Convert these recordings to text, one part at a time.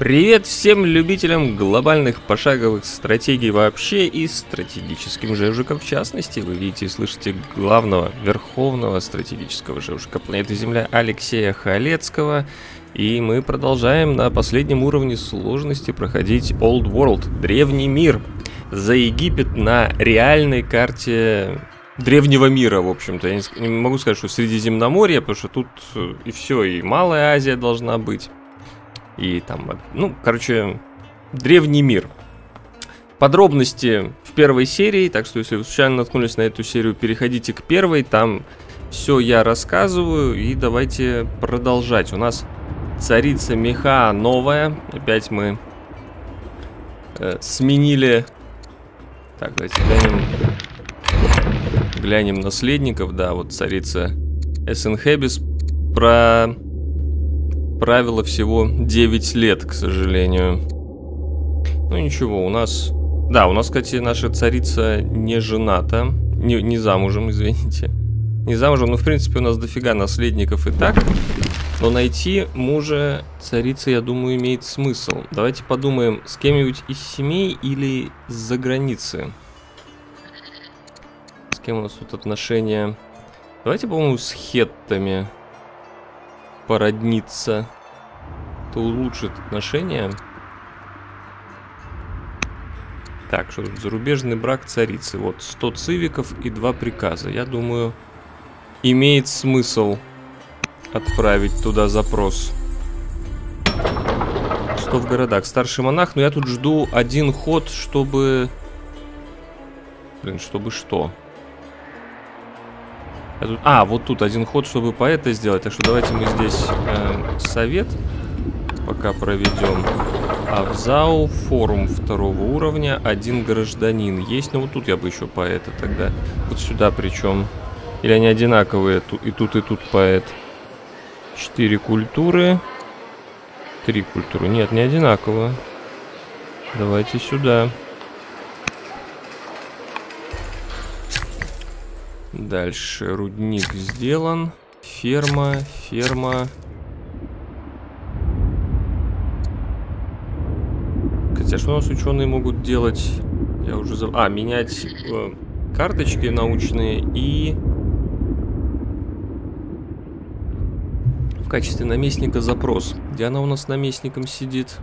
Привет всем любителям глобальных пошаговых стратегий вообще и стратегическим жевжиком в частности. Вы видите и слышите главного, верховного стратегического жевжика планеты Земля Алексея Халецкого. И мы продолжаем на последнем уровне сложности проходить Old World, Древний мир. За Египет на реальной карте древнего мира, в общем-то. Я не, могу сказать, что Средиземноморье, потому что тут э, и все, и Малая Азия должна быть. И там, ну, короче, древний мир. Подробности в первой серии, так что если вы случайно наткнулись на эту серию, переходите к первой, там все я рассказываю, и давайте продолжать. У нас царица меха новая, опять мы э, сменили... Так, давайте глянем... Глянем наследников, да, вот царица Эссенхебис про правило всего 9 лет, к сожалению. Ну ничего, у нас... Да, у нас, кстати, наша царица не жената. Не, не замужем, извините. Не замужем, но в принципе у нас дофига наследников и так. Но найти мужа царицы, я думаю, имеет смысл. Давайте подумаем, с кем-нибудь из семей или с-за границы. С кем у нас тут отношения? Давайте, по-моему, с хеттами породниться, то улучшит отношения. Так, что тут? Зарубежный брак царицы. Вот, 100 цивиков и 2 приказа. Я думаю, имеет смысл отправить туда запрос. Что в городах? Старший монах, но я тут жду один ход, чтобы... Блин, чтобы что? А, а, вот тут один ход, чтобы по это сделать. Так что давайте мы здесь э, совет пока проведем. А в ЗАУ форум второго уровня один гражданин есть. Но вот тут я бы еще поэта тогда. Вот сюда причем. Или они одинаковые? И тут, и тут поэт. Четыре культуры. Три культуры. Нет, не одинаково. Давайте сюда. Дальше рудник сделан. Ферма, ферма. Хотя что у нас ученые могут делать? Я уже забыл. А, менять э, карточки научные и... В качестве наместника запрос. Где она у нас наместником сидит?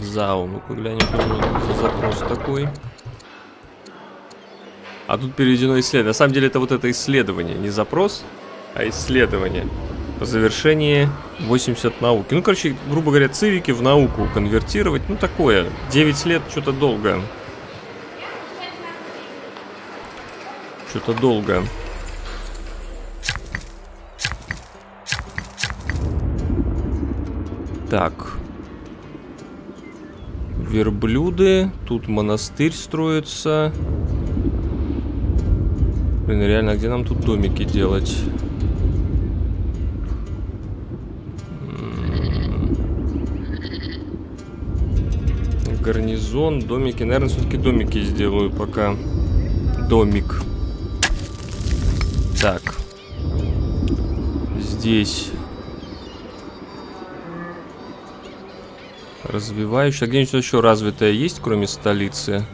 ЗАУ. Ну-ка глянем, что за запрос такой. А тут переведено исследование. На самом деле это вот это исследование, не запрос, а исследование. По завершении 80 науки. Ну, короче, грубо говоря, цивики в науку конвертировать. Ну, такое. 9 лет, что-то долго. Что-то долго. Так. Верблюды. Тут монастырь строится. Блин, реально, где нам тут домики делать? Гарнизон, домики. Наверное, все-таки домики сделаю пока. Домик. Так. Здесь. Развивающая. Где-нибудь еще развитая есть, кроме столицы?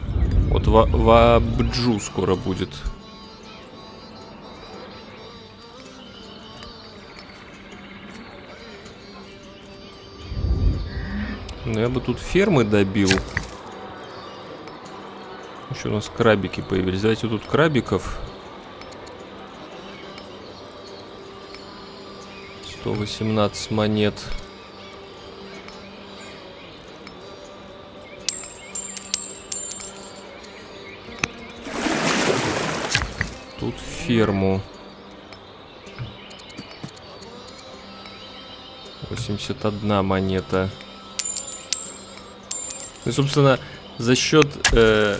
Вот в Абджу скоро будет. Бы тут фермы добил. Еще у нас крабики появились. Давайте тут крабиков. 118 монет. Тут ферму. 81 монета. И, собственно, за счет э,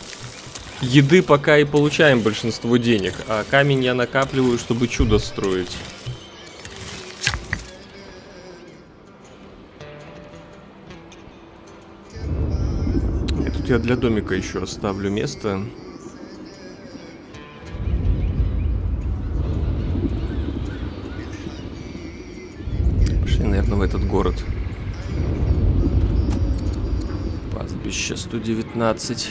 еды пока и получаем большинство денег, а камень я накапливаю, чтобы чудо строить. И я для домика еще оставлю место. Пошли, наверное, в этот город. 119.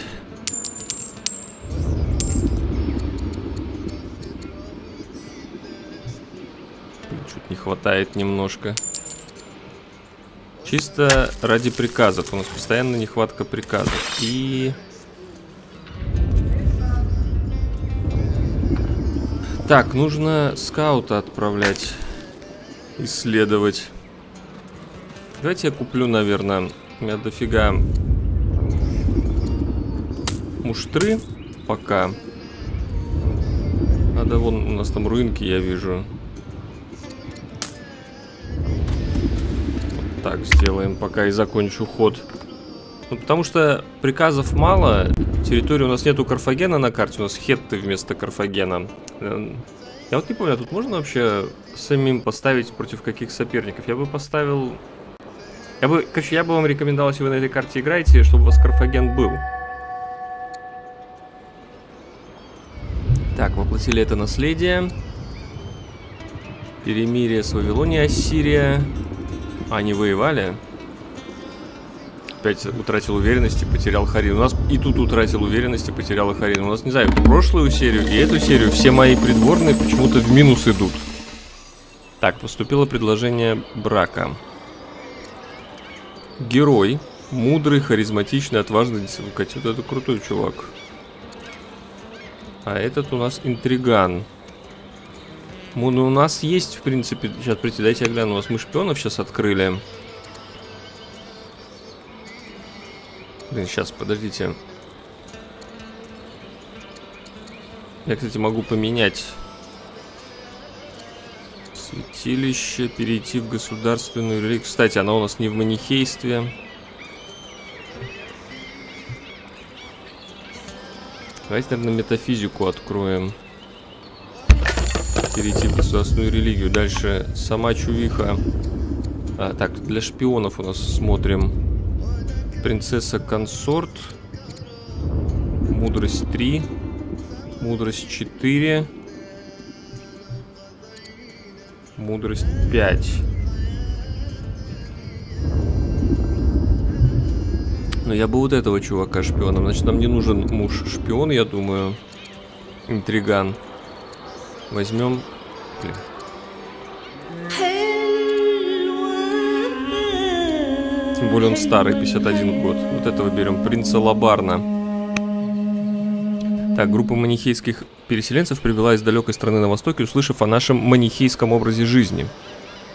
Чуть не хватает немножко. Чисто ради приказов. У нас постоянно нехватка приказов. И... Так, нужно скаута отправлять. Исследовать. Давайте я куплю, наверное, у меня дофига муштры пока. Надо вон, у нас там руинки, я вижу. Вот так сделаем, пока и закончу ход. Ну, потому что приказов мало. Территории у нас нету Карфагена на карте, у нас Хетты вместо Карфагена. Э, я вот не помню, а тут можно вообще самим поставить против каких соперников? Я бы поставил... Я бы, короче, я бы вам рекомендовал, если вы на этой карте играете, чтобы у вас Карфаген был. Воплотили это наследие. Перемирие с Вавилонией, Ассирия. Они воевали. Опять утратил уверенность и потерял Харин. У нас и тут утратил уверенность и потерял Харин. У нас, не знаю, прошлую серию и эту серию все мои придворные почему-то в минус идут. Так, поступило предложение брака. Герой. Мудрый, харизматичный, отважный. Вот это крутой чувак. А этот у нас интриган. Ну, у нас есть, в принципе... Сейчас, прийти, дайте я гляну. У нас мы шпионов сейчас открыли. Блин, сейчас, подождите. Я, кстати, могу поменять святилище, перейти в государственную. Кстати, она у нас не в манихействе. Давайте, наверное, метафизику откроем. Перейти в государственную религию. Дальше сама чувиха. А, так, для шпионов у нас смотрим. Принцесса-консорт. Мудрость 3. Мудрость 4. Мудрость 5. Но я бы вот этого чувака шпионом. Значит, нам не нужен муж шпион, я думаю. Интриган. Возьмем... Блин. Тем более он старый, 51 год. Вот этого берем. Принца Лабарна. Так, группа манихейских переселенцев прибыла из далекой страны на востоке, услышав о нашем манихейском образе жизни.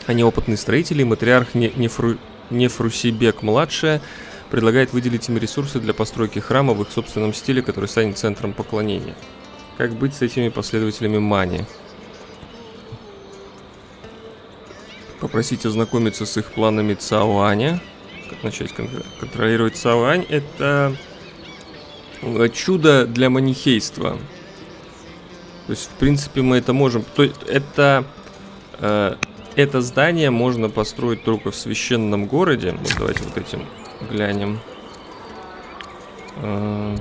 Они опытные строители, матриарх Нефру... Нефрусибек-младшая предлагает выделить им ресурсы для постройки храма в их собственном стиле, который станет центром поклонения. Как быть с этими последователями Мани? Попросить ознакомиться с их планами Цаоаня. Как начать кон контролировать Цаоань? Это э, чудо для манихейства. То есть, в принципе, мы это можем... То есть, это... Э, это здание можно построить только в священном городе. Вот давайте вот этим глянем. А,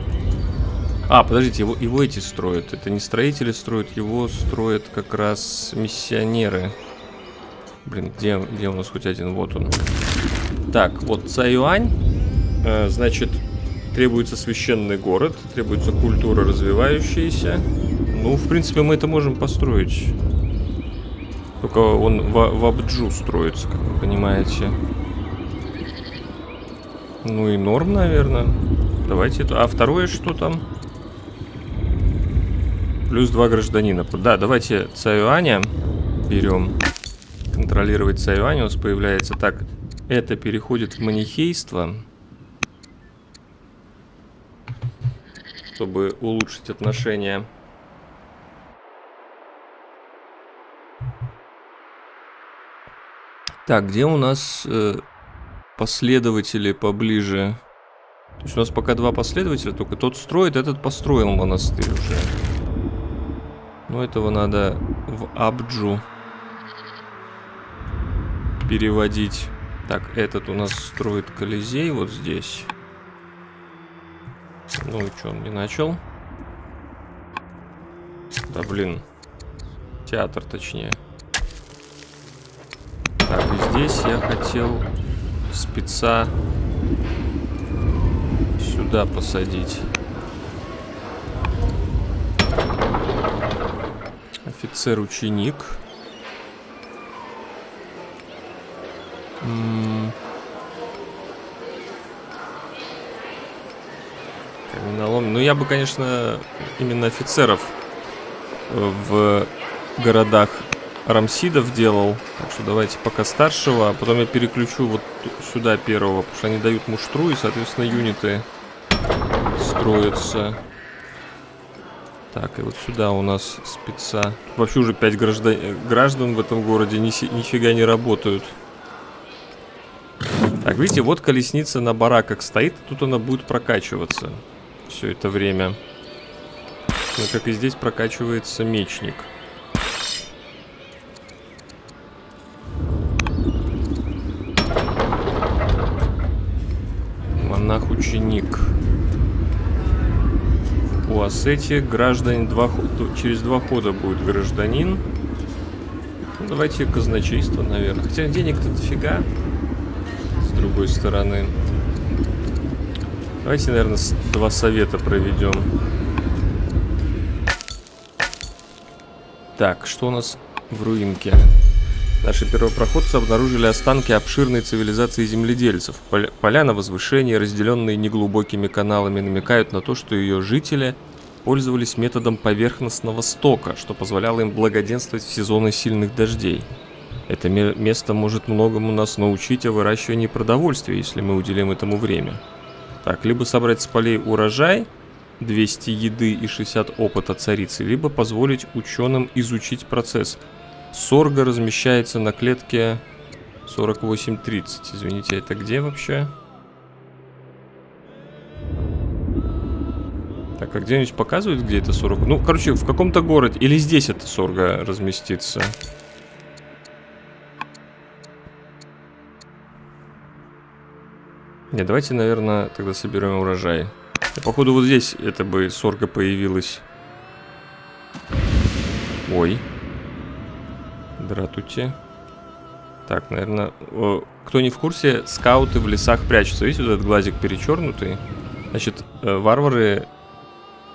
а, подождите, его, его эти строят. Это не строители строят, его строят как раз миссионеры. Блин, где, где у нас хоть один? Вот он. Так, вот Цаюань. Э, значит, требуется священный город, требуется культура развивающаяся. Ну, в принципе, мы это можем построить. Только он в, в Абджу строится, как вы понимаете. Ну и норм, наверное. Давайте это. А второе что там? Плюс два гражданина. Да, давайте Цаюаня берем. Контролировать Цаюаня у нас появляется. Так, это переходит в манихейство. Чтобы улучшить отношения. Так, где у нас э, последователи поближе. То есть у нас пока два последователя, только тот строит, этот построил монастырь уже. Но этого надо в Абджу переводить. Так, этот у нас строит Колизей вот здесь. Ну и что, он не начал? Да блин. Театр точнее. Так, и здесь я хотел спеца сюда посадить. Офицер-ученик. Каменолом. Ну, я бы, конечно, именно офицеров в городах рамсидов делал. Так что давайте пока старшего, а потом я переключу вот сюда первого, потому что они дают муштру, и, соответственно, юниты строятся. Так, и вот сюда у нас спеца. Вообще уже 5 граждан, граждан в этом городе ни, нифига не работают. Так, видите, вот колесница на бараках стоит, тут она будет прокачиваться все это время. Ну, как и здесь прокачивается мечник. Монах-ученик. У Ассети гражданин два, через два хода будет гражданин. Ну, давайте казначейство, наверное. Хотя денег-то дофига. С другой стороны. Давайте, наверное, два совета проведем. Так, что у нас в руинке? Наши первопроходцы обнаружили останки обширной цивилизации земледельцев. Поля на возвышении, разделенные неглубокими каналами, намекают на то, что ее жители пользовались методом поверхностного стока, что позволяло им благоденствовать в сезоны сильных дождей. Это место может многому нас научить о выращивании продовольствия, если мы уделим этому время. Так, либо собрать с полей урожай, 200 еды и 60 опыта царицы, либо позволить ученым изучить процесс – Сорга размещается на клетке 4830. Извините, это где вообще? Так, а где-нибудь показывают, где это сорга? Ну, короче, в каком-то городе. Или здесь это сорга разместится. Не, давайте, наверное, тогда соберем урожай. И, походу, вот здесь это бы сорга появилась. Ой. Дратути. Так, наверное, кто не в курсе, скауты в лесах прячутся. Видите, вот этот глазик перечеркнутый? Значит, э, варвары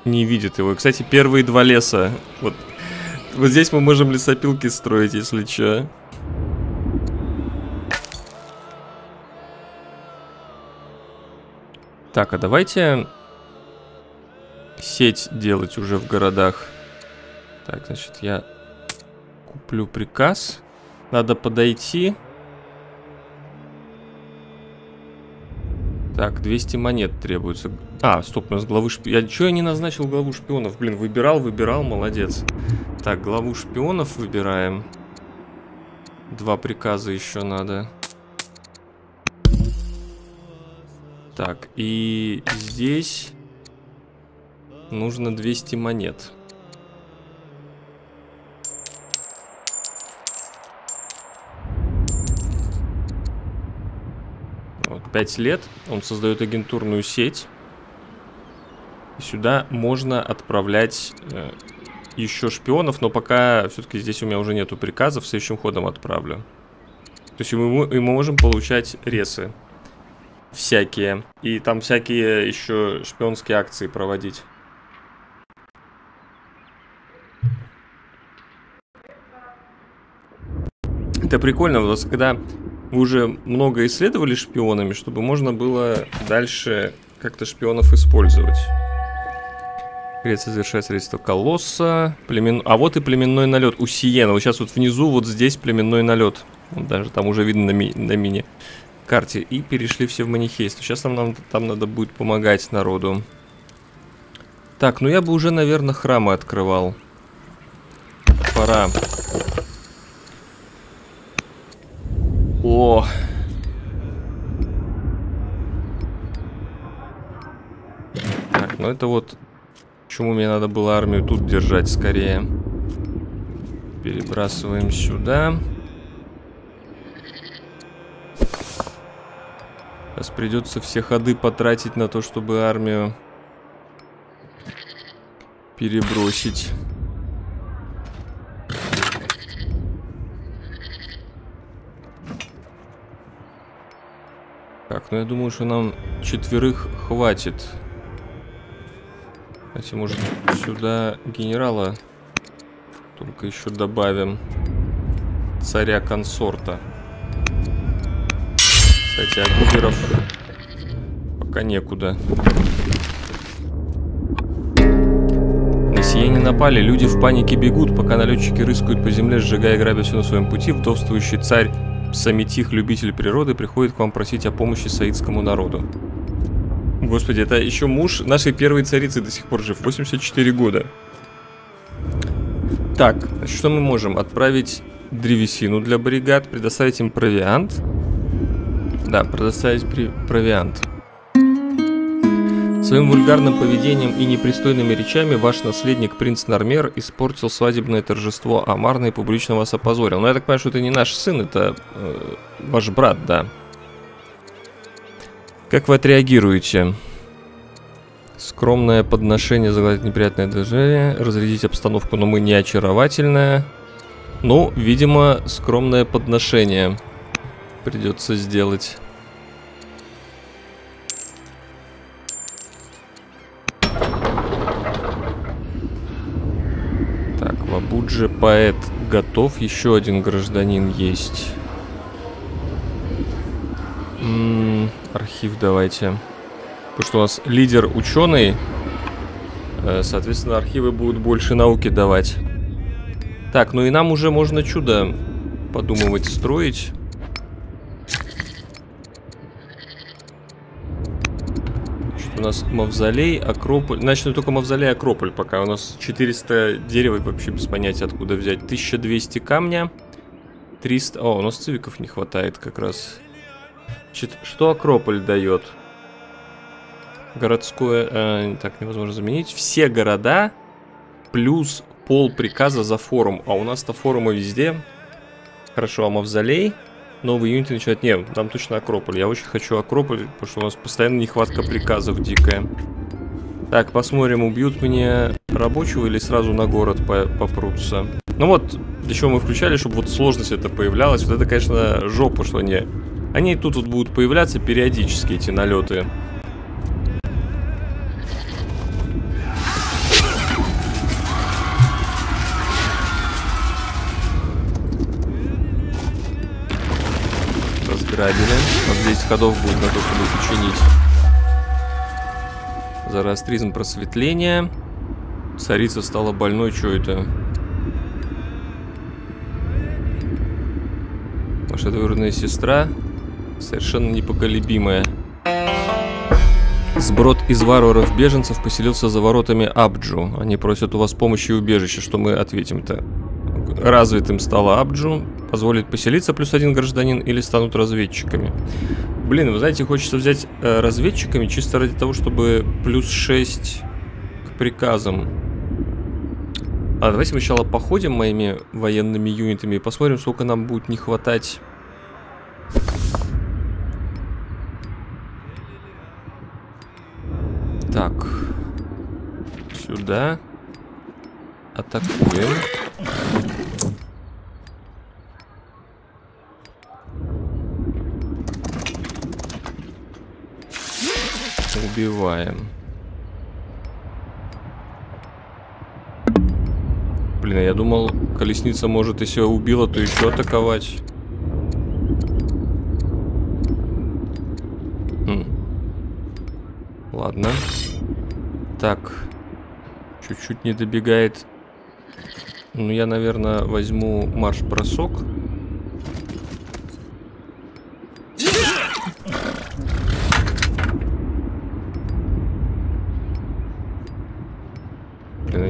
не видят его. кстати, первые два леса. Вот, вот здесь мы можем лесопилки строить, если что. Так, а давайте сеть делать уже в городах. Так, значит, я Куплю приказ. Надо подойти. Так, 200 монет требуется. А, стоп, у нас главы шпионов. Я что я не назначил главу шпионов? Блин, выбирал, выбирал, молодец. Так, главу шпионов выбираем. Два приказа еще надо. Так, и здесь нужно 200 монет. Вот, 5 лет он создает агентурную сеть. Сюда можно отправлять э, еще шпионов, но пока все-таки здесь у меня уже нету приказов, следующим ходом отправлю. То есть мы, мы можем получать ресы всякие. И там всякие еще шпионские акции проводить. Это прикольно, вот когда вы уже много исследовали шпионами, чтобы можно было дальше как-то шпионов использовать. Греция завершает строительство колосса. Племен... А вот и племенной налет у Сиена. Вот сейчас вот внизу, вот здесь племенной налет. Вот даже там уже видно на, ми... на мини-карте. И перешли все в манихейство. Сейчас нам, нам там надо будет помогать народу. Так, ну я бы уже, наверное, храмы открывал. Пора. О! Так, ну это вот... Почему мне надо было армию тут держать скорее? Перебрасываем сюда. Сейчас придется все ходы потратить на то, чтобы армию перебросить. Так, ну я думаю, что нам четверых хватит. Давайте, может, сюда генерала только еще добавим царя-консорта. Кстати, а куберов пока некуда. На сие не напали, люди в панике бегут, пока налетчики рыскают по земле, сжигая грабя все на своем пути. Вдовствующий царь Самитих, любитель природы, приходит к вам просить о помощи саидскому народу. Господи, это еще муж нашей первой царицы до сих пор жив, 84 года. Так, что мы можем? Отправить древесину для бригад, предоставить им провиант. Да, предоставить при... провиант. Своим вульгарным поведением и непристойными речами ваш наследник принц Нормер испортил свадебное торжество Амарна и публично вас опозорил. Но я так понимаю, что это не наш сын, это э, ваш брат, да. Как вы отреагируете? Скромное подношение загладить неприятное движение, разрядить обстановку, но мы не очаровательная. Ну, видимо, скромное подношение придется сделать. Так, Вабуджи поэт готов. Еще один гражданин есть. М -м, архив давайте. Потому что у нас лидер ученый. Э, соответственно, архивы будут больше науки давать. Так, ну и нам уже можно чудо подумывать строить. У нас мавзолей, Акрополь. Значит, ну только мавзолей, Акрополь пока. У нас 400 дерева вообще без понятия откуда взять. 1200 камня. 300... О, у нас цивиков не хватает как раз. Значит, что Акрополь дает? Городское... Э, так, невозможно заменить. Все города плюс пол приказа за форум. А у нас-то форумы везде. Хорошо, а мавзолей? Новые юниты начинают... Не, нам точно Акрополь. Я очень хочу Акрополь, потому что у нас постоянно нехватка приказов дикая. Так, посмотрим, убьют мне рабочего или сразу на город по попрутся. Ну вот, еще мы включали, чтобы вот сложность это появлялась. Вот это, конечно, жопа, что они... Они тут вот будут появляться периодически, эти налеты. Грабили. У 10 ходов будет на то, чтобы их учинить. Зороастризм просветления. Царица стала больной, что это? Ваша двоюродная сестра совершенно непоколебимая. Сброд из варваров-беженцев поселился за воротами Абджу. Они просят у вас помощи и убежища. Что мы ответим-то? Развитым стало Абджу позволит поселиться плюс один гражданин или станут разведчиками. Блин, вы знаете, хочется взять э, разведчиками чисто ради того, чтобы плюс 6 к приказам. А давайте сначала походим моими военными юнитами и посмотрим, сколько нам будет не хватать. Так. Сюда. Атакуем. Убиваем. Блин, а я думал, колесница может, если убила, то еще атаковать. Хм. Ладно. Так. Чуть-чуть не добегает. Ну, я, наверное, возьму марш-бросок.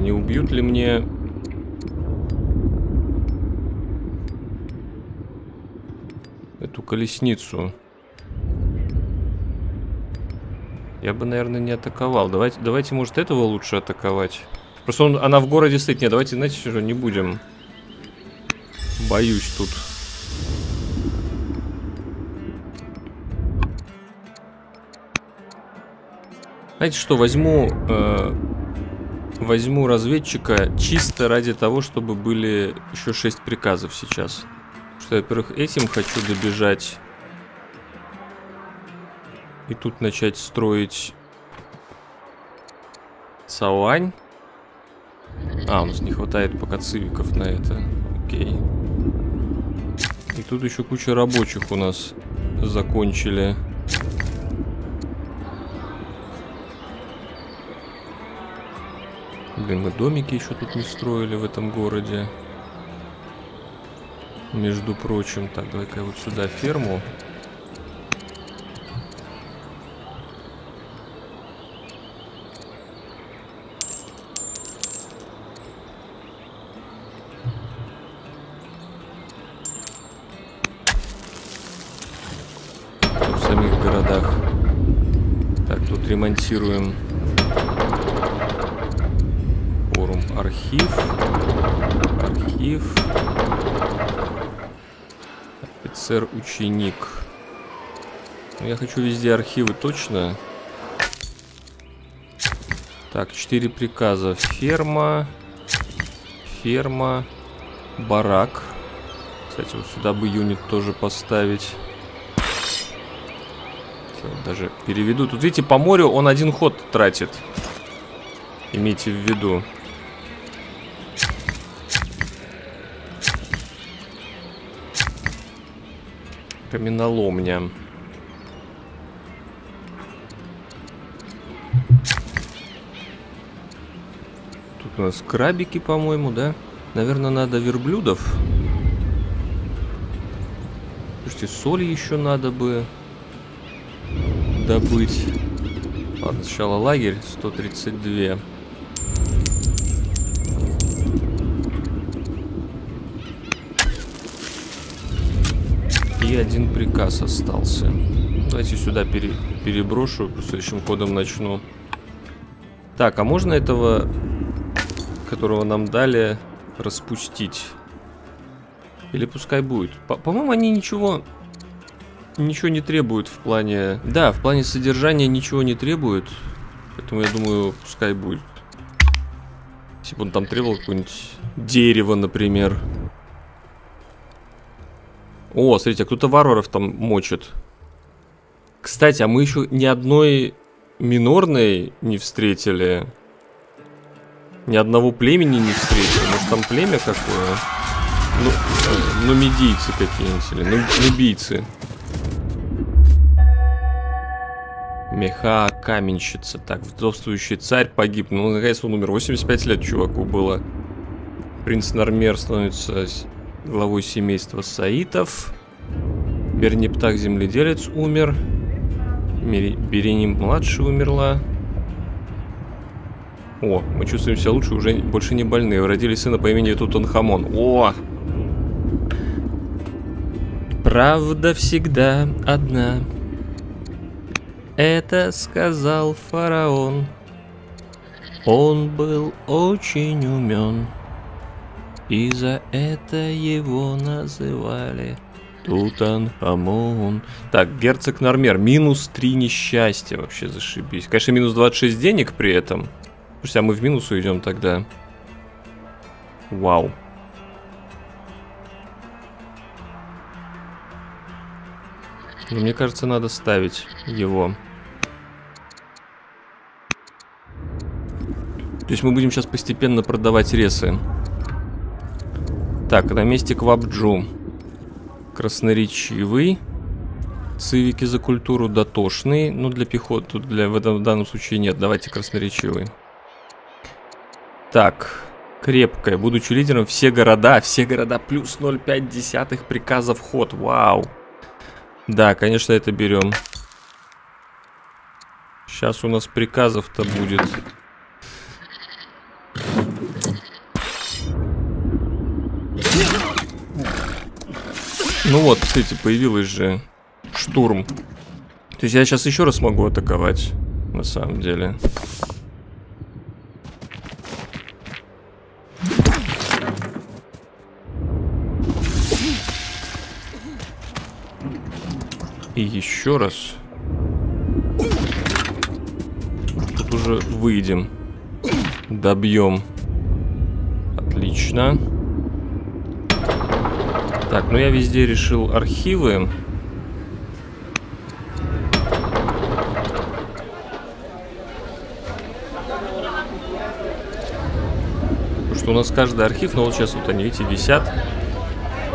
не убьют ли мне... Эту колесницу? Я бы, наверное, не атаковал. Давайте, давайте может, этого лучше атаковать. Просто он, она в городе стоит. Не, давайте, знаете, что, не будем. Боюсь тут. Знаете что, возьму э, возьму разведчика чисто ради того, чтобы были еще 6 приказов сейчас. Что, во-первых, этим хочу добежать. И тут начать строить Цауань. А, у нас не хватает пока цивиков на это. Окей. И тут еще куча рабочих у нас закончили. Блин, мы домики еще тут не строили в этом городе. Между прочим. Так, давай-ка вот сюда ферму. В самих городах. Так, тут ремонтируем форум архив. Архив. Офицер-ученик. Ну, я хочу везде архивы точно. Так, четыре приказа. Ферма. Ферма. Барак. Кстати, вот сюда бы юнит тоже поставить. Вот даже переведу. Тут, видите, по морю он один ход тратит. Имейте в виду. Каменоломня. Тут у нас крабики, по-моему, да? Наверное, надо верблюдов. Слушайте, соль еще надо бы добыть. Ладно, сначала лагерь 132. И один приказ остался. Давайте сюда пере переброшу, следующим ходом начну. Так, а можно этого, которого нам дали, распустить? Или пускай будет? По-моему, они ничего ничего не требуют в плане... Да, в плане содержания ничего не требуют. Поэтому я думаю, пускай будет. Если бы он там требовал какое-нибудь дерево, например. О, смотрите, а кто-то варваров там мочит. Кстати, а мы еще ни одной минорной не встретили. Ни одного племени не встретили. Может там племя какое? Ну, ну медийцы какие-нибудь или ну, нубийцы. Меха каменщица. Так, вдовствующий царь погиб. Ну, наконец он умер. 85 лет чуваку было. Принц Нормер становится главой семейства Саитов. Берниптак земледелец умер. Береним младший умерла. О, мы чувствуем себя лучше, уже больше не больные. Родили сына по имени Тутанхамон. О! Правда всегда одна. Это сказал фараон. Он был очень умен. И за это его называли Тутанхамон. Так, герцог Нормер. Минус 3 несчастья. Вообще зашибись. Конечно, минус 26 денег при этом. Слушайте, а мы в минус уйдем тогда. Вау. Но мне кажется, надо ставить его. То есть мы будем сейчас постепенно продавать ресы. Так, на месте Квабджу. Красноречивый. Цивики за культуру дотошный. Ну, для пехоты для, в, этом, в данном случае нет. Давайте красноречивый. Так, крепкая. Будучи лидером, все города, все города плюс 0,5 десятых приказов ход. Вау. Да, конечно, это берем. Сейчас у нас приказов-то будет. Ну вот, кстати, появилась же штурм. То есть я сейчас еще раз могу атаковать, на самом деле. И еще раз. Тут уже выйдем. Добьем. Отлично. Так, ну я везде решил архивы. Потому что у нас каждый архив, но ну вот сейчас вот они эти висят.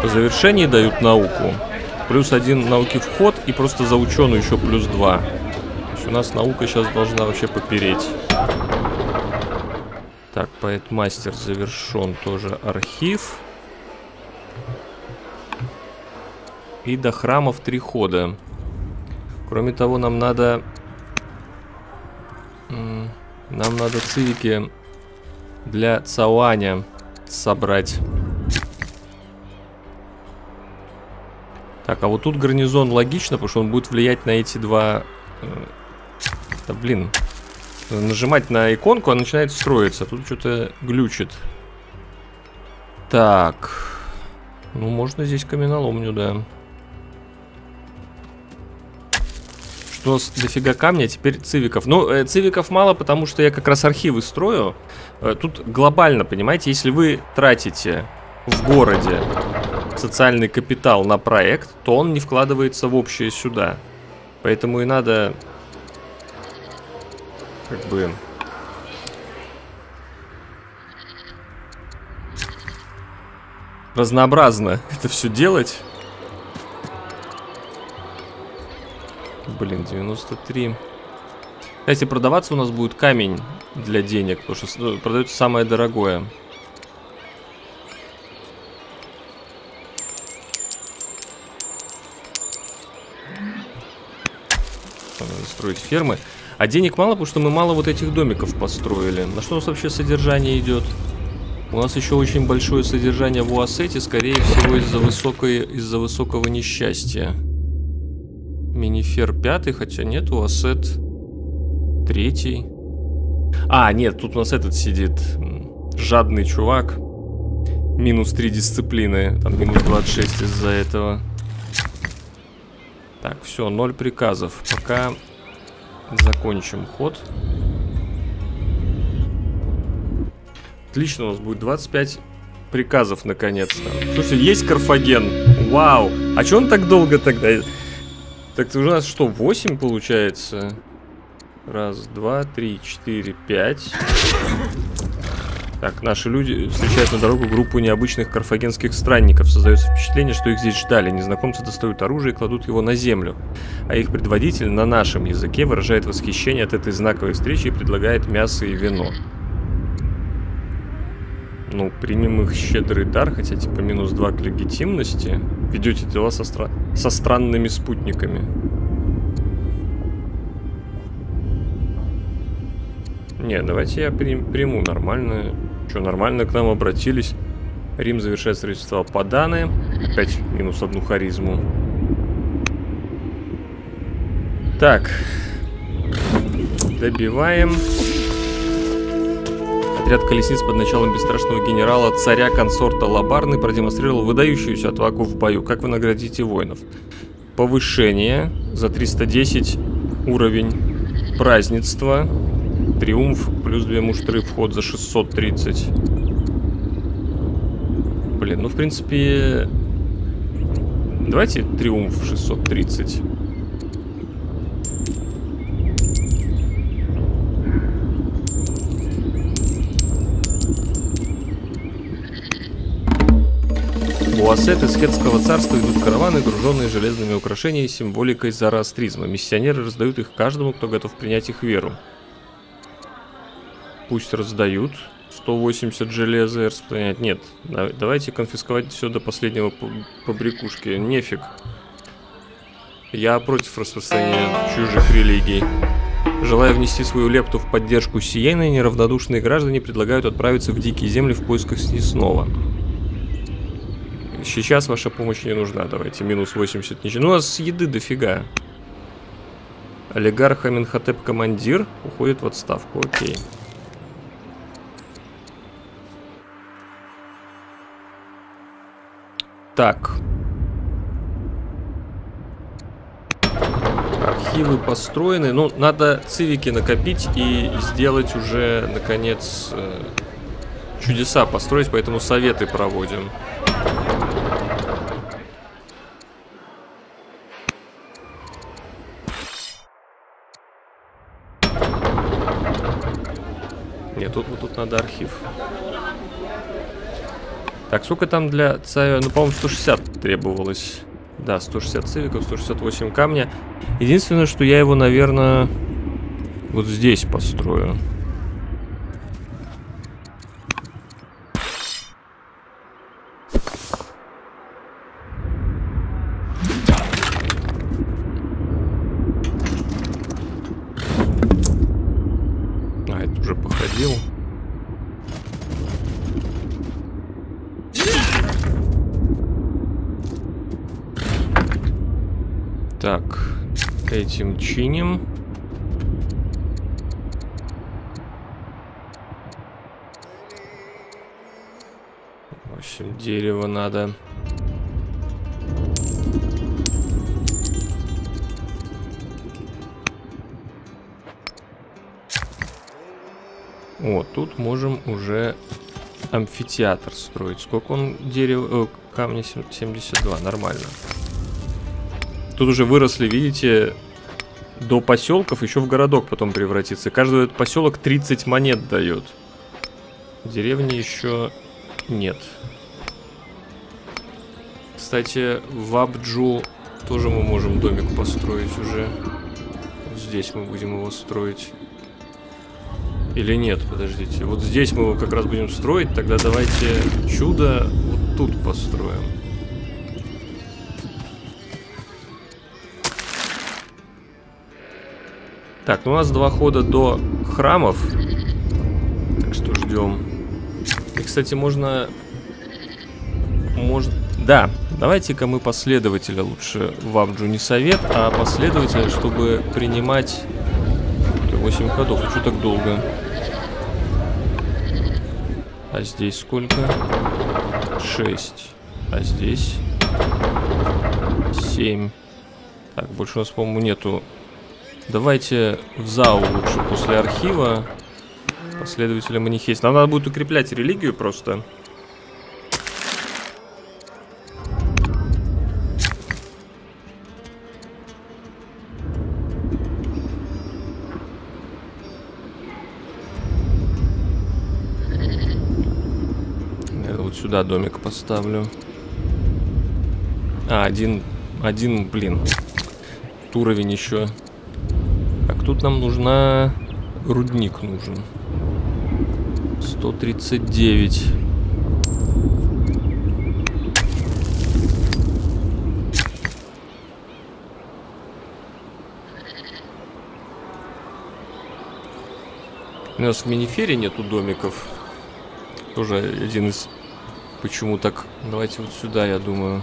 По завершении дают науку. Плюс один науки вход и просто за ученую еще плюс два. То есть у нас наука сейчас должна вообще попереть. Так, поэт мастер завершен тоже архив. Архив. И до храмов три хода. Кроме того, нам надо... Нам надо цивики для Цауаня собрать. Так, а вот тут гарнизон логично, потому что он будет влиять на эти два... Э, да блин. Нажимать на иконку, она начинает строиться. Тут что-то глючит. Так. Ну, можно здесь каменоломню, да. Что дофига камня, а теперь цивиков. Ну, э, цивиков мало, потому что я как раз архивы строю. Э, тут глобально, понимаете, если вы тратите в городе социальный капитал на проект, то он не вкладывается в общее сюда. Поэтому и надо как бы разнообразно это все делать. Блин, 93. Кстати, продаваться у нас будет камень для денег, потому что ну, продается самое дорогое. Строить фермы. А денег мало, потому что мы мало вот этих домиков построили. На что у нас вообще содержание идет? У нас еще очень большое содержание в Уассете, скорее всего, из-за высокой, из-за высокого несчастья. Минифер пятый, хотя нет, у ассет третий. А, нет, тут у нас этот сидит. Жадный чувак. Минус 3 дисциплины. Там минус 26 из-за этого. Так, все, ноль приказов. Пока закончим ход. Отлично, у нас будет 25 приказов наконец-то. Слушайте, есть Карфаген. Вау. А что он так долго тогда? Так у нас что, 8 получается? Раз, два, три, четыре, пять. Так, наши люди встречают на дорогу группу необычных карфагенских странников. Создается впечатление, что их здесь ждали. Незнакомцы достают оружие и кладут его на землю. А их предводитель на нашем языке выражает восхищение от этой знаковой встречи и предлагает мясо и вино. Ну, примем их щедрый дар, хотя типа минус 2 к легитимности. Ведете дела со, стра... со странными спутниками. Не, давайте я прим приму нормально. Что, нормально к нам обратились. Рим завершает строительство Паданы. Опять минус одну харизму. Так. Добиваем. Отряд колесниц под началом бесстрашного генерала царя-консорта Лабарны продемонстрировал выдающуюся отвагу в бою. Как вы наградите воинов? Повышение за 310 уровень празднества. Триумф плюс 2 муштры вход за 630. Блин, ну в принципе... Давайте триумф 630. У ассет из Хетского царства идут караваны, груженные железными украшениями и символикой зороастризма. Миссионеры раздают их каждому, кто готов принять их веру. Пусть раздают. 180 железа распространять. Нет, давайте конфисковать все до последнего побрякушки. Нефиг. Я против распространения чужих религий. Желая внести свою лепту в поддержку Сиены, неравнодушные граждане предлагают отправиться в дикие земли в поисках снесного. Сейчас ваша помощь не нужна. Давайте, минус 80 ничего. Ну, у нас еды дофига. Олигарх Аминхотеп командир уходит в отставку. Окей. Так. Архивы построены. Ну, надо цивики накопить и сделать уже, наконец, э, чудеса построить, поэтому советы проводим. Нет, тут тут надо архив. Так, сколько там для Цаю? Ну, по-моему, 160 требовалось. Да, 160 цивиков, 168 камня. Единственное, что я его, наверное, вот здесь построю. Этим чиним. В общем, дерево надо. О, тут можем уже амфитеатр строить. Сколько он дерева... Э, камня 72, нормально. Тут уже выросли, видите, до поселков еще в городок потом превратится. Каждый этот поселок 30 монет дает. Деревни еще нет. Кстати, в Абджу тоже мы можем домик построить уже. Вот здесь мы будем его строить. Или нет, подождите. Вот здесь мы его как раз будем строить. Тогда давайте чудо вот тут построим. Так, ну у нас два хода до храмов. Так что ждем. И, кстати, можно... Может... Да, давайте-ка мы последователя лучше вам, Джу, не совет, а последователя, чтобы принимать... 8 ходов, а что так долго? А здесь сколько? 6. А здесь? 7. Так, больше у нас, по-моему, нету Давайте в ЗАУ лучше после архива. Последователя манихест. Нам надо будет укреплять религию просто. Я вот сюда домик поставлю. А, один, один, блин. Уровень еще нам нужна... Рудник нужен. 139. У нас в Минифере нету домиков. Тоже один из... Почему так? Давайте вот сюда, я думаю.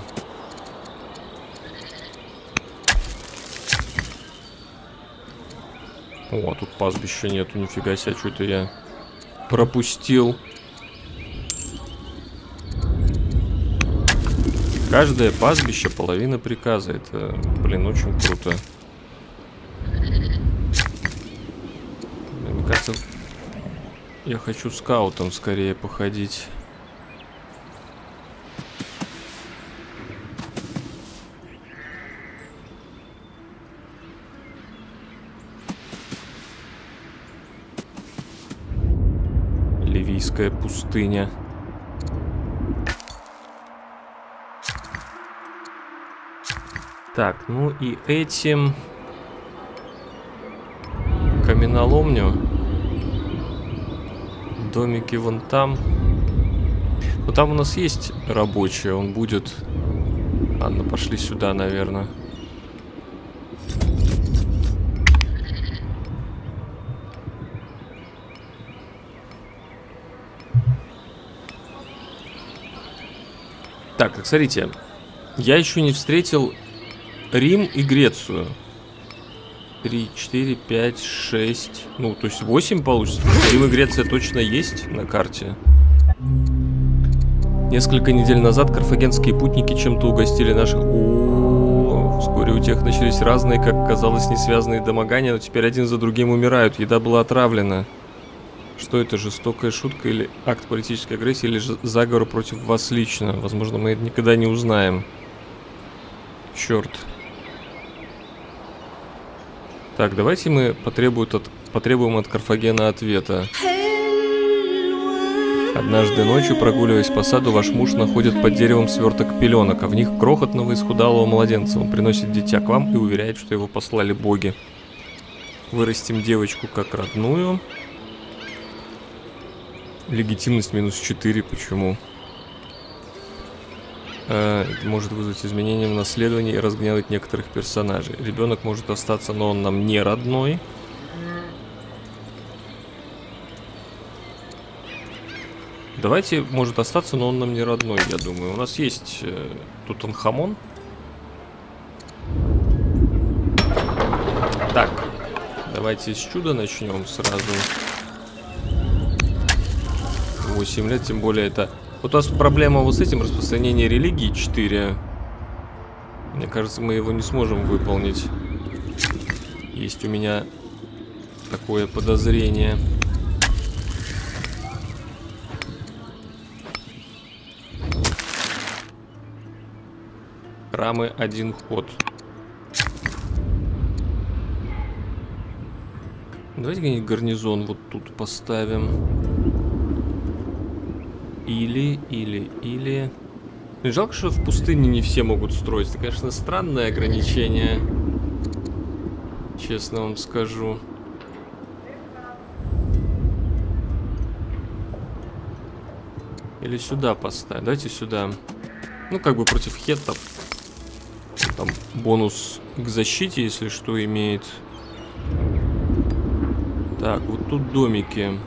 О, тут пастбища нету, нифига себе, что это я пропустил. Каждое пастбище половина приказа. Это, блин, очень круто. Мне кажется, я хочу скаутом скорее походить. Ливийская пустыня. Так, ну и этим каменоломню. Домики вон там. Ну там у нас есть рабочие, он будет... Ладно, пошли сюда, наверное. Так, смотрите. Я еще не встретил Рим и Грецию. 3, 4, 5, 6. Ну, то есть 8 получится. Рим и Греция точно есть на карте. Несколько недель назад карфагенские путники чем-то угостили наших... О, -о, О, вскоре у тех начались разные, как казалось, не связанные домогания, но теперь один за другим умирают. Еда была отравлена. Что это, жестокая шутка или акт политической агрессии, или же заговор против вас лично? Возможно, мы это никогда не узнаем. Черт. Так, давайте мы потребуем от, потребуем от Карфагена ответа. Однажды ночью, прогуливаясь по саду, ваш муж находит под деревом сверток пеленок, а в них крохотного исхудалого младенца. Он приносит дитя к вам и уверяет, что его послали боги. Вырастим девочку как родную. Легитимность минус 4. Почему? Это может вызвать изменения в наследовании и разгневать некоторых персонажей. Ребенок может остаться, но он нам не родной. Давайте, может остаться, но он нам не родной, я думаю. У нас есть э, Тутанхамон. Так, давайте с чуда начнем сразу. 8 лет, тем более это... Вот у нас проблема вот с этим распространение религии 4. Мне кажется, мы его не сможем выполнить. Есть у меня такое подозрение. Храмы один ход. Давайте где-нибудь гарнизон вот тут поставим. Или, или, или... Ну, жалко, что в пустыне не все могут строить. Это, конечно, странное ограничение. Честно вам скажу. Или сюда поставить. Давайте сюда. Ну, как бы против хеттов. Там бонус к защите, если что, имеет. Так, вот тут домики.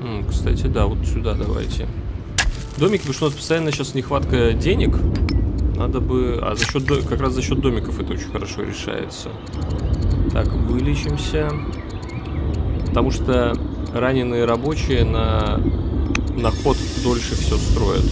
М, кстати, да, вот сюда давайте. Домики, потому что у нас постоянно сейчас нехватка денег. Надо бы... А за счет... Как раз за счет домиков это очень хорошо решается. Так, вылечимся. Потому что раненые рабочие на, на ход дольше все строят.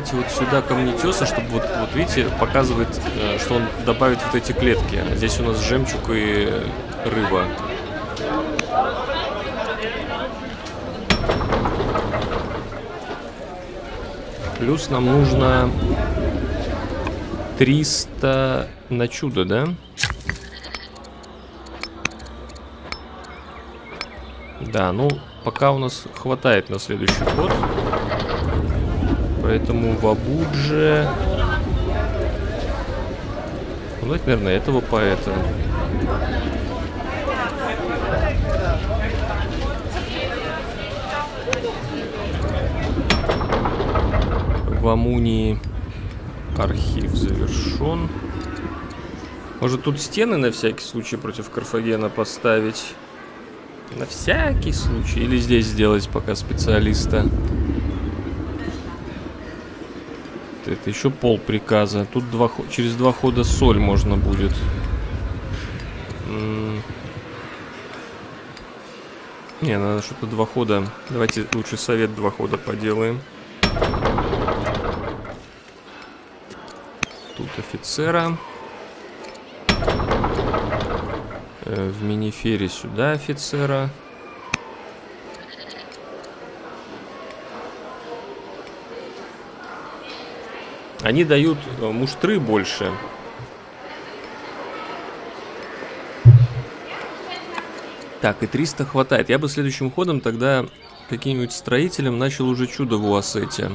Давайте вот сюда камнетеса, чтобы вот, вот видите, показывает, э, что он добавит вот эти клетки. Здесь у нас жемчуг и рыба. Плюс нам нужно 300 на чудо, да? Да, ну, пока у нас хватает на следующий ход. Поэтому в Абудже... Ну, давайте, наверное, этого поэта. В Амунии архив завершен. Может тут стены на всякий случай против Карфагена поставить? На всякий случай. Или здесь сделать пока специалиста. Это еще пол приказа. Тут два, через два хода соль можно будет. Не, надо что-то два хода. Давайте лучше совет два хода поделаем. Тут офицера. Э, в минифере сюда офицера. Они дают э, муштры больше. Так, и 300 хватает. Я бы следующим ходом тогда каким-нибудь строителем начал уже чудо в Уассете.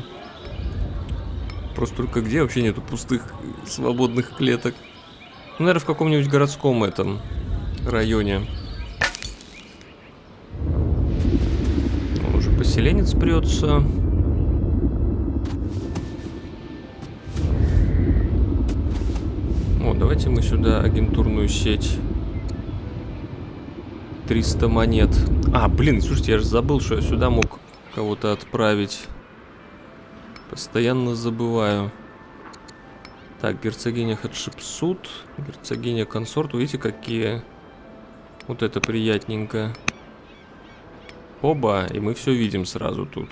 Просто только где вообще нету пустых свободных клеток? Ну, наверное, в каком-нибудь городском этом районе. Он уже поселенец прется. Давайте мы сюда агентурную сеть. 300 монет. А, блин, слушайте, я же забыл, что я сюда мог кого-то отправить. Постоянно забываю. Так, герцогиня Хатшепсут, герцогиня консорт. Видите, какие... Вот это приятненько. Оба, и мы все видим сразу тут.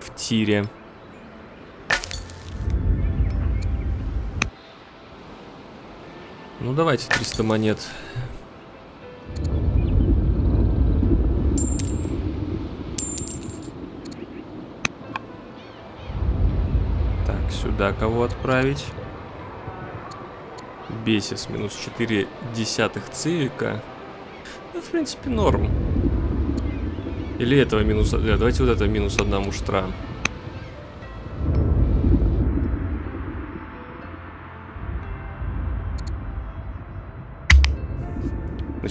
В тире. Ну давайте 300 монет. Так, сюда кого отправить? Бесис минус 4 десятых цивика. Ну, в принципе, норм. Или этого минус... Давайте вот это минус одна муштра.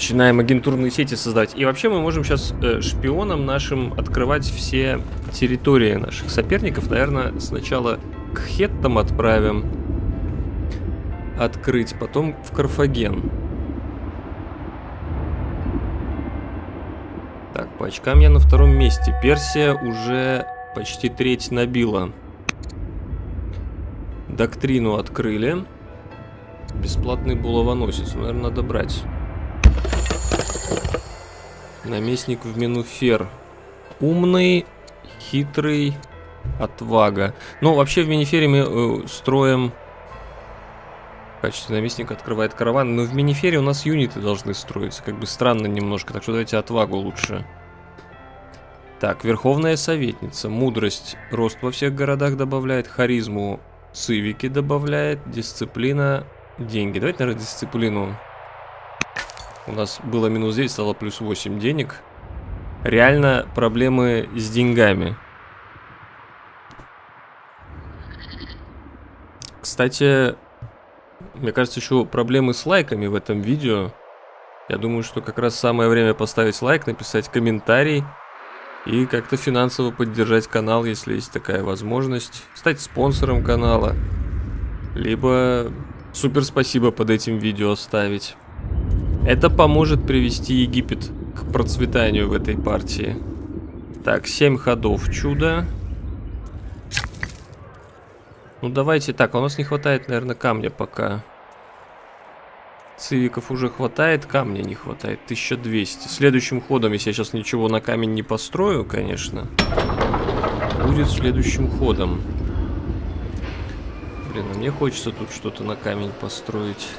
Начинаем агентурные сети создать. И вообще мы можем сейчас э, шпионам нашим открывать все территории наших соперников. Наверное, сначала к хеттам отправим. Открыть, потом в Карфаген. Так, по очкам я на втором месте. Персия уже почти треть набила. Доктрину открыли. Бесплатный булавоносец. Наверное, надо брать. Наместник в Минуфер. Умный, хитрый, отвага. Ну, вообще в Минифере мы э, строим... В качестве наместника открывает караван. Но в Минифере у нас юниты должны строиться. Как бы странно немножко. Так что давайте отвагу лучше. Так, Верховная Советница. Мудрость. Рост во всех городах добавляет. Харизму. Цивики добавляет. Дисциплина. Деньги. Давайте, наверное, дисциплину. У нас было минус 9, стало плюс 8 денег. Реально проблемы с деньгами. Кстати, мне кажется, еще проблемы с лайками в этом видео. Я думаю, что как раз самое время поставить лайк, написать комментарий и как-то финансово поддержать канал, если есть такая возможность. Стать спонсором канала. Либо супер спасибо под этим видео оставить. Это поможет привести Египет к процветанию в этой партии. Так, 7 ходов чудо. Ну давайте так, а у нас не хватает, наверное, камня пока. Цивиков уже хватает, камня не хватает, 1200. Следующим ходом, если я сейчас ничего на камень не построю, конечно, будет следующим ходом. Блин, а мне хочется тут что-то на камень построить.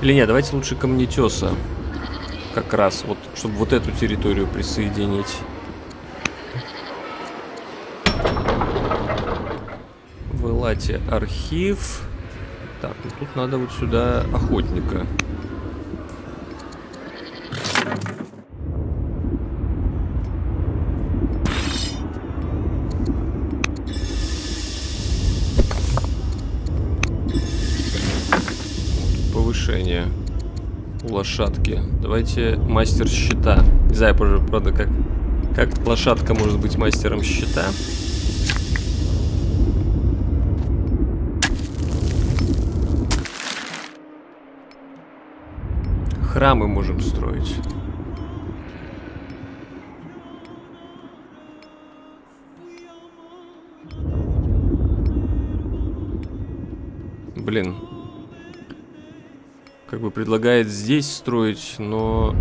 Или нет, давайте лучше камнетеса. Как раз, вот, чтобы вот эту территорию присоединить. В Элате архив. Так, ну тут надо вот сюда охотника. Лошадки. Давайте мастер щита. Не знаю, правда, как, как лошадка может быть мастером щита. Храмы можем строить. Блин, как бы предлагает здесь строить, но...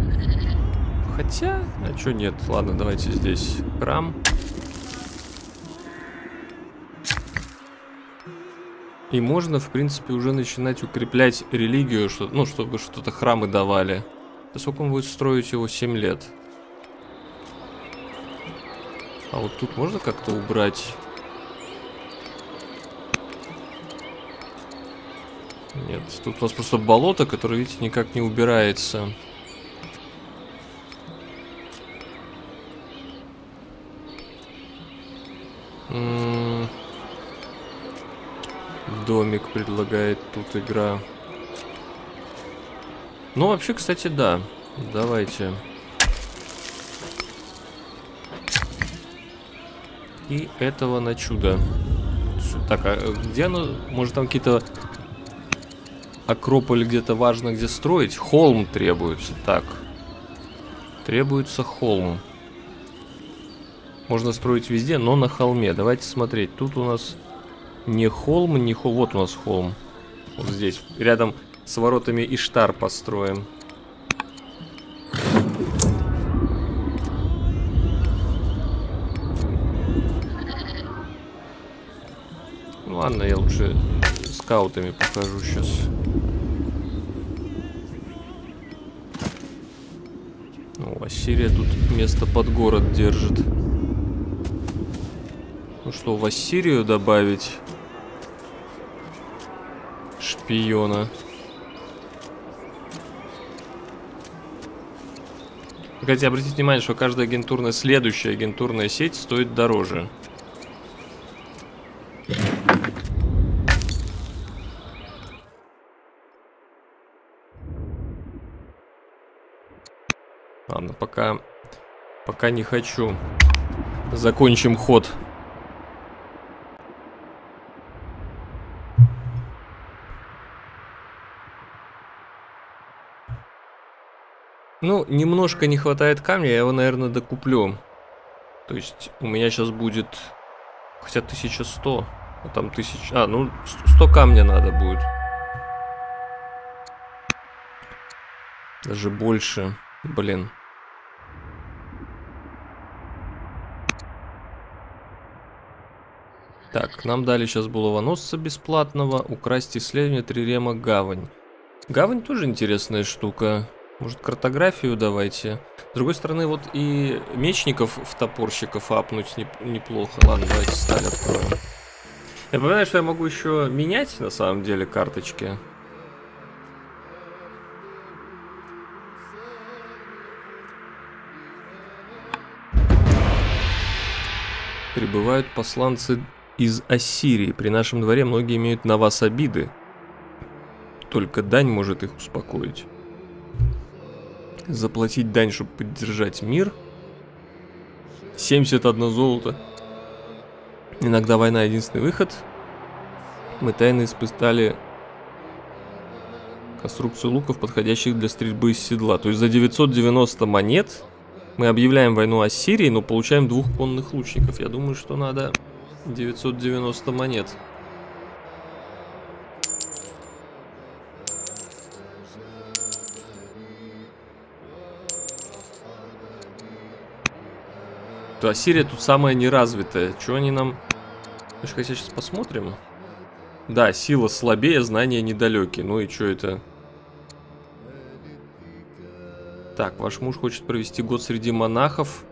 Хотя, а что нет? Ладно, давайте здесь храм. И можно, в принципе, уже начинать укреплять религию, что, ну, чтобы что-то храмы давали. Да сколько он будет строить его? 7 лет. А вот тут можно как-то убрать Нет, тут у нас просто болото, которое, видите, никак не убирается. М -м Домик предлагает тут игра. Ну, вообще, кстати, да. Давайте. И этого на чудо. Так, а где оно? Может, там какие-то Акрополь где-то важно где строить. Холм требуется. Так. Требуется холм. Можно строить везде, но на холме. Давайте смотреть. Тут у нас не холм, не холм. Вот у нас холм. Вот здесь. Рядом с воротами Иштар построим. Ну ладно, я лучше скаутами покажу сейчас. Ну, Ассирия тут место под город держит. Ну что, в Ассирию добавить шпиона? Хотя обратите внимание, что каждая агентурная, следующая агентурная сеть стоит дороже. Ладно, пока, пока не хочу. Закончим ход. Ну, немножко не хватает камня, я его, наверное, докуплю. То есть у меня сейчас будет... Хотя 1100. А там 1000... А, ну 100 камня надо будет. Даже больше. Блин. Так, нам дали сейчас булавоносца бесплатного. Украсть исследование Трирема Гавань. Гавань тоже интересная штука. Может, картографию давайте. С другой стороны, вот и мечников в топорщиков апнуть не, неплохо. Ладно, давайте сталь откроем. Я понимаю, что я могу еще менять, на самом деле, карточки. Прибывают посланцы из Ассирии. При нашем дворе многие имеют на вас обиды. Только дань может их успокоить заплатить дань, чтобы поддержать мир. 71 золото. Иногда война единственный выход. Мы тайно испытали конструкцию луков, подходящих для стрельбы из седла. То есть за 990 монет мы объявляем войну Ассирии, но получаем двух конных лучников. Я думаю, что надо 990 монет. то Ассирия тут самая неразвитая. Что они нам... Хотя сейчас посмотрим. Да, сила слабее, знания недалекие. Ну и что это? Так, ваш муж хочет провести год среди монахов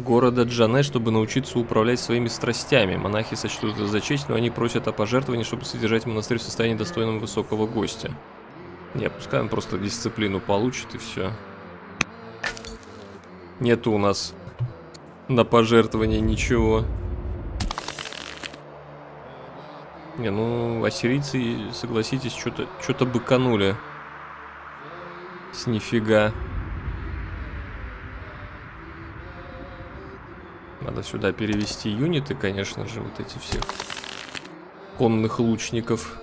города Джане, чтобы научиться управлять своими страстями. Монахи сочтут это за честь, но они просят о пожертвовании, чтобы содержать монастырь в состоянии достойного высокого гостя. Не, пускай он просто дисциплину получит и все. Нету у нас на пожертвование ничего. Не, ну, ассирийцы, согласитесь, что-то что-то быканули. С нифига. Надо сюда перевести юниты, конечно же, вот эти всех конных лучников.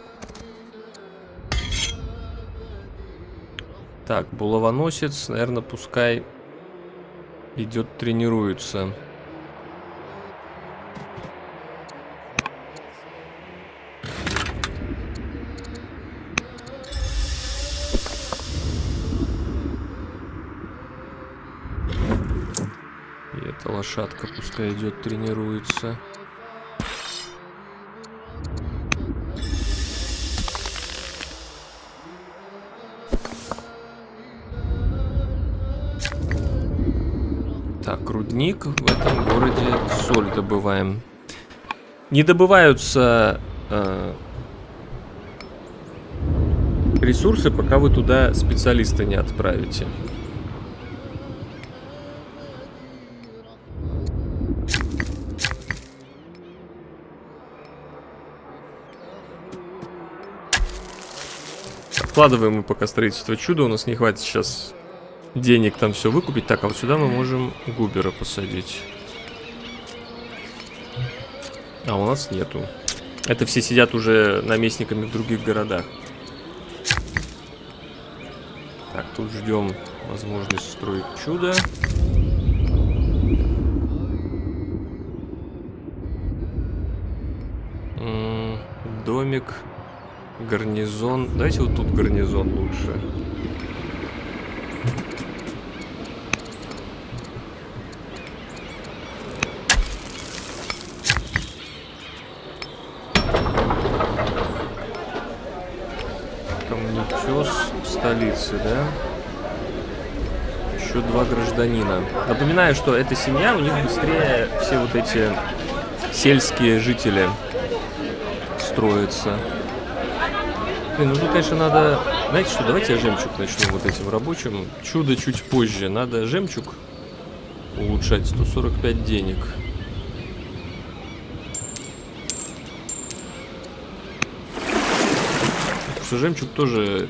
Так, булавоносец, наверное, пускай идет, тренируется. Лошадка пускай идет, тренируется. рудник. В этом городе соль добываем. Не добываются э, ресурсы, пока вы туда специалиста не отправите. Откладываем мы пока строительство чуда. У нас не хватит сейчас денег там все выкупить. Так, а вот сюда мы можем губера посадить. А у нас нету. Это все сидят уже наместниками в других городах. Так, тут ждем возможность строить чудо. домик, Гарнизон. Давайте вот тут гарнизон лучше. Камнетес столицы, да? Еще два гражданина. Напоминаю, что эта семья, у них быстрее все вот эти сельские жители строятся. Блин, ну тут, конечно, надо... Знаете что, давайте я жемчуг начну вот этим рабочим. Чудо чуть позже. Надо жемчуг улучшать. 145 денег. Что жемчуг тоже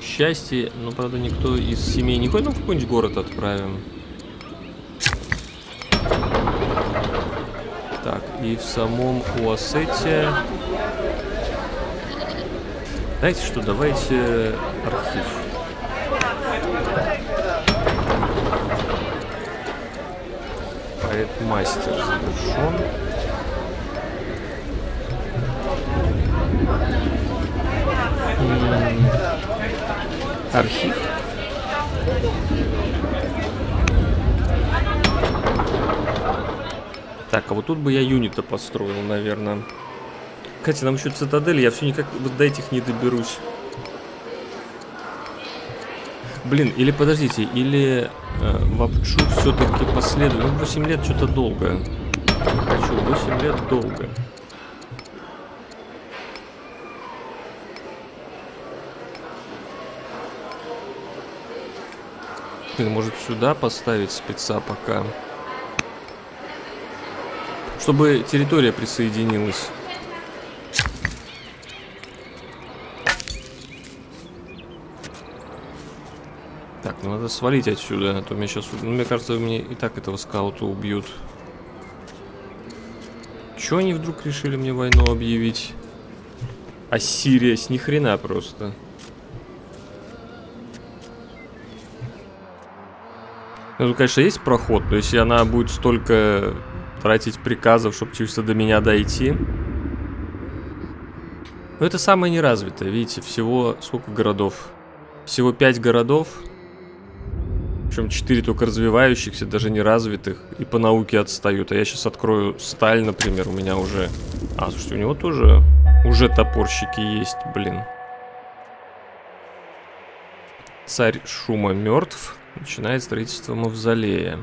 счастье, но, правда, никто из семей не ходит. Ну, в какой-нибудь город отправим. Так, и в самом Уассете знаете что, давайте архив. Проект мастер завершен. Архив. Так, а вот тут бы я юнита построил, наверное. Кстати, нам еще цитадель, я все никак вот до этих не доберусь. Блин, или подождите, или э, Вапчу все-таки последует. Ну, 8 лет что-то долго. Хочу, 8 лет долго. Блин, может сюда поставить спеца пока? Чтобы территория присоединилась. Надо свалить отсюда, а то мне сейчас... Ну, мне кажется, мне и так этого скаута убьют. Чё они вдруг решили мне войну объявить? Ассирия, с ни хрена просто. Ну, конечно, есть проход, но если она будет столько тратить приказов, чтобы чисто до меня дойти... Ну, это самое неразвитое, видите, всего сколько городов? Всего 5 городов, причем 4 только развивающихся, даже не развитых. И по науке отстают. А я сейчас открою сталь, например, у меня уже... А, слушайте, у него тоже уже топорщики есть, блин. Царь шума мертв. Начинает строительство мавзолея.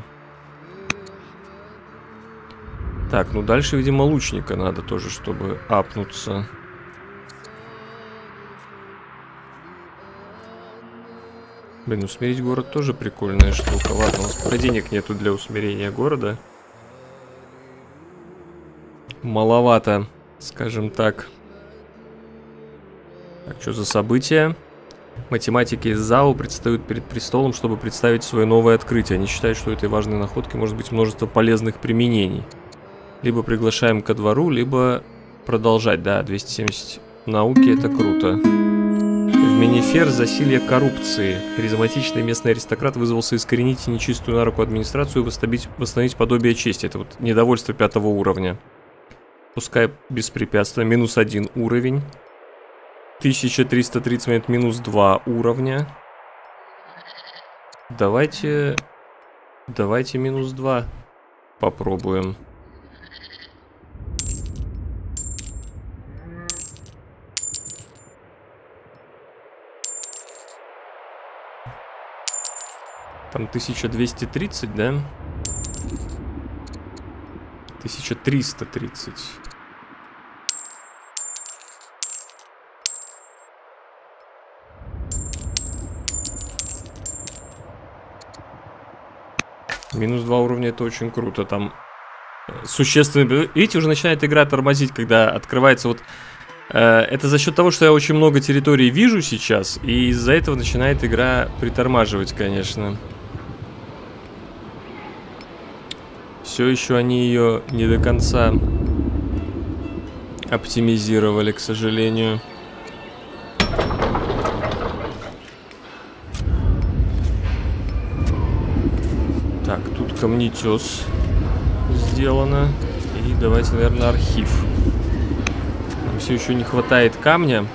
Так, ну дальше, видимо, лучника надо тоже, чтобы апнуться. Блин, усмирить город тоже прикольная штука. Ладно, у нас пока денег нету для усмирения города. Маловато, скажем так. Так, что за события? Математики из ЗАО предстают перед престолом, чтобы представить свое новое открытие. Они считают, что этой важной находки может быть множество полезных применений. Либо приглашаем ко двору, либо продолжать. Да, 270 науки, это круто. Менифер засилье коррупции. Харизматичный местный аристократ вызвался искоренить нечистую на руку администрацию и восстановить, восстановить подобие чести. Это вот недовольство пятого уровня. Пускай беспрепятственно. Минус один уровень. 1330 минут минус 2 уровня. Давайте... Давайте минус 2 попробуем. Там 1230, да? 1330. Минус 2 уровня это очень круто. Там э, существенно... Видите, уже начинает игра тормозить, когда открывается вот... Э, это за счет того, что я очень много территорий вижу сейчас, и из-за этого начинает игра притормаживать, конечно. Все еще они ее не до конца оптимизировали, к сожалению. Так, тут камнетес сделано. И давайте, наверное, архив. Нам все еще не хватает камня.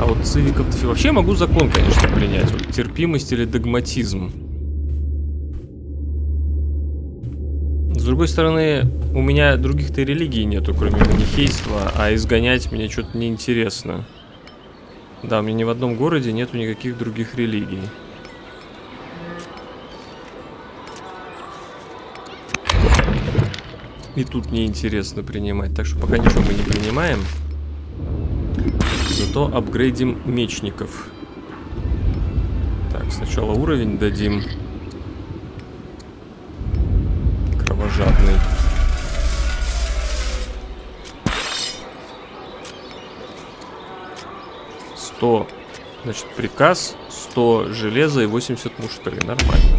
А вот цивиков вообще могу закон, конечно, принять. Вот терпимость или догматизм. Другой стороны, у меня других-то религий нету, кроме манихейства, а изгонять мне что-то неинтересно. Да, у меня ни в одном городе нету никаких других религий. И тут неинтересно принимать, так что пока ничего мы не принимаем. Зато апгрейдим мечников. Так, сначала уровень дадим. Кровожадный. Сто. Значит, приказ 100 железа и 80 муштры. Нормально.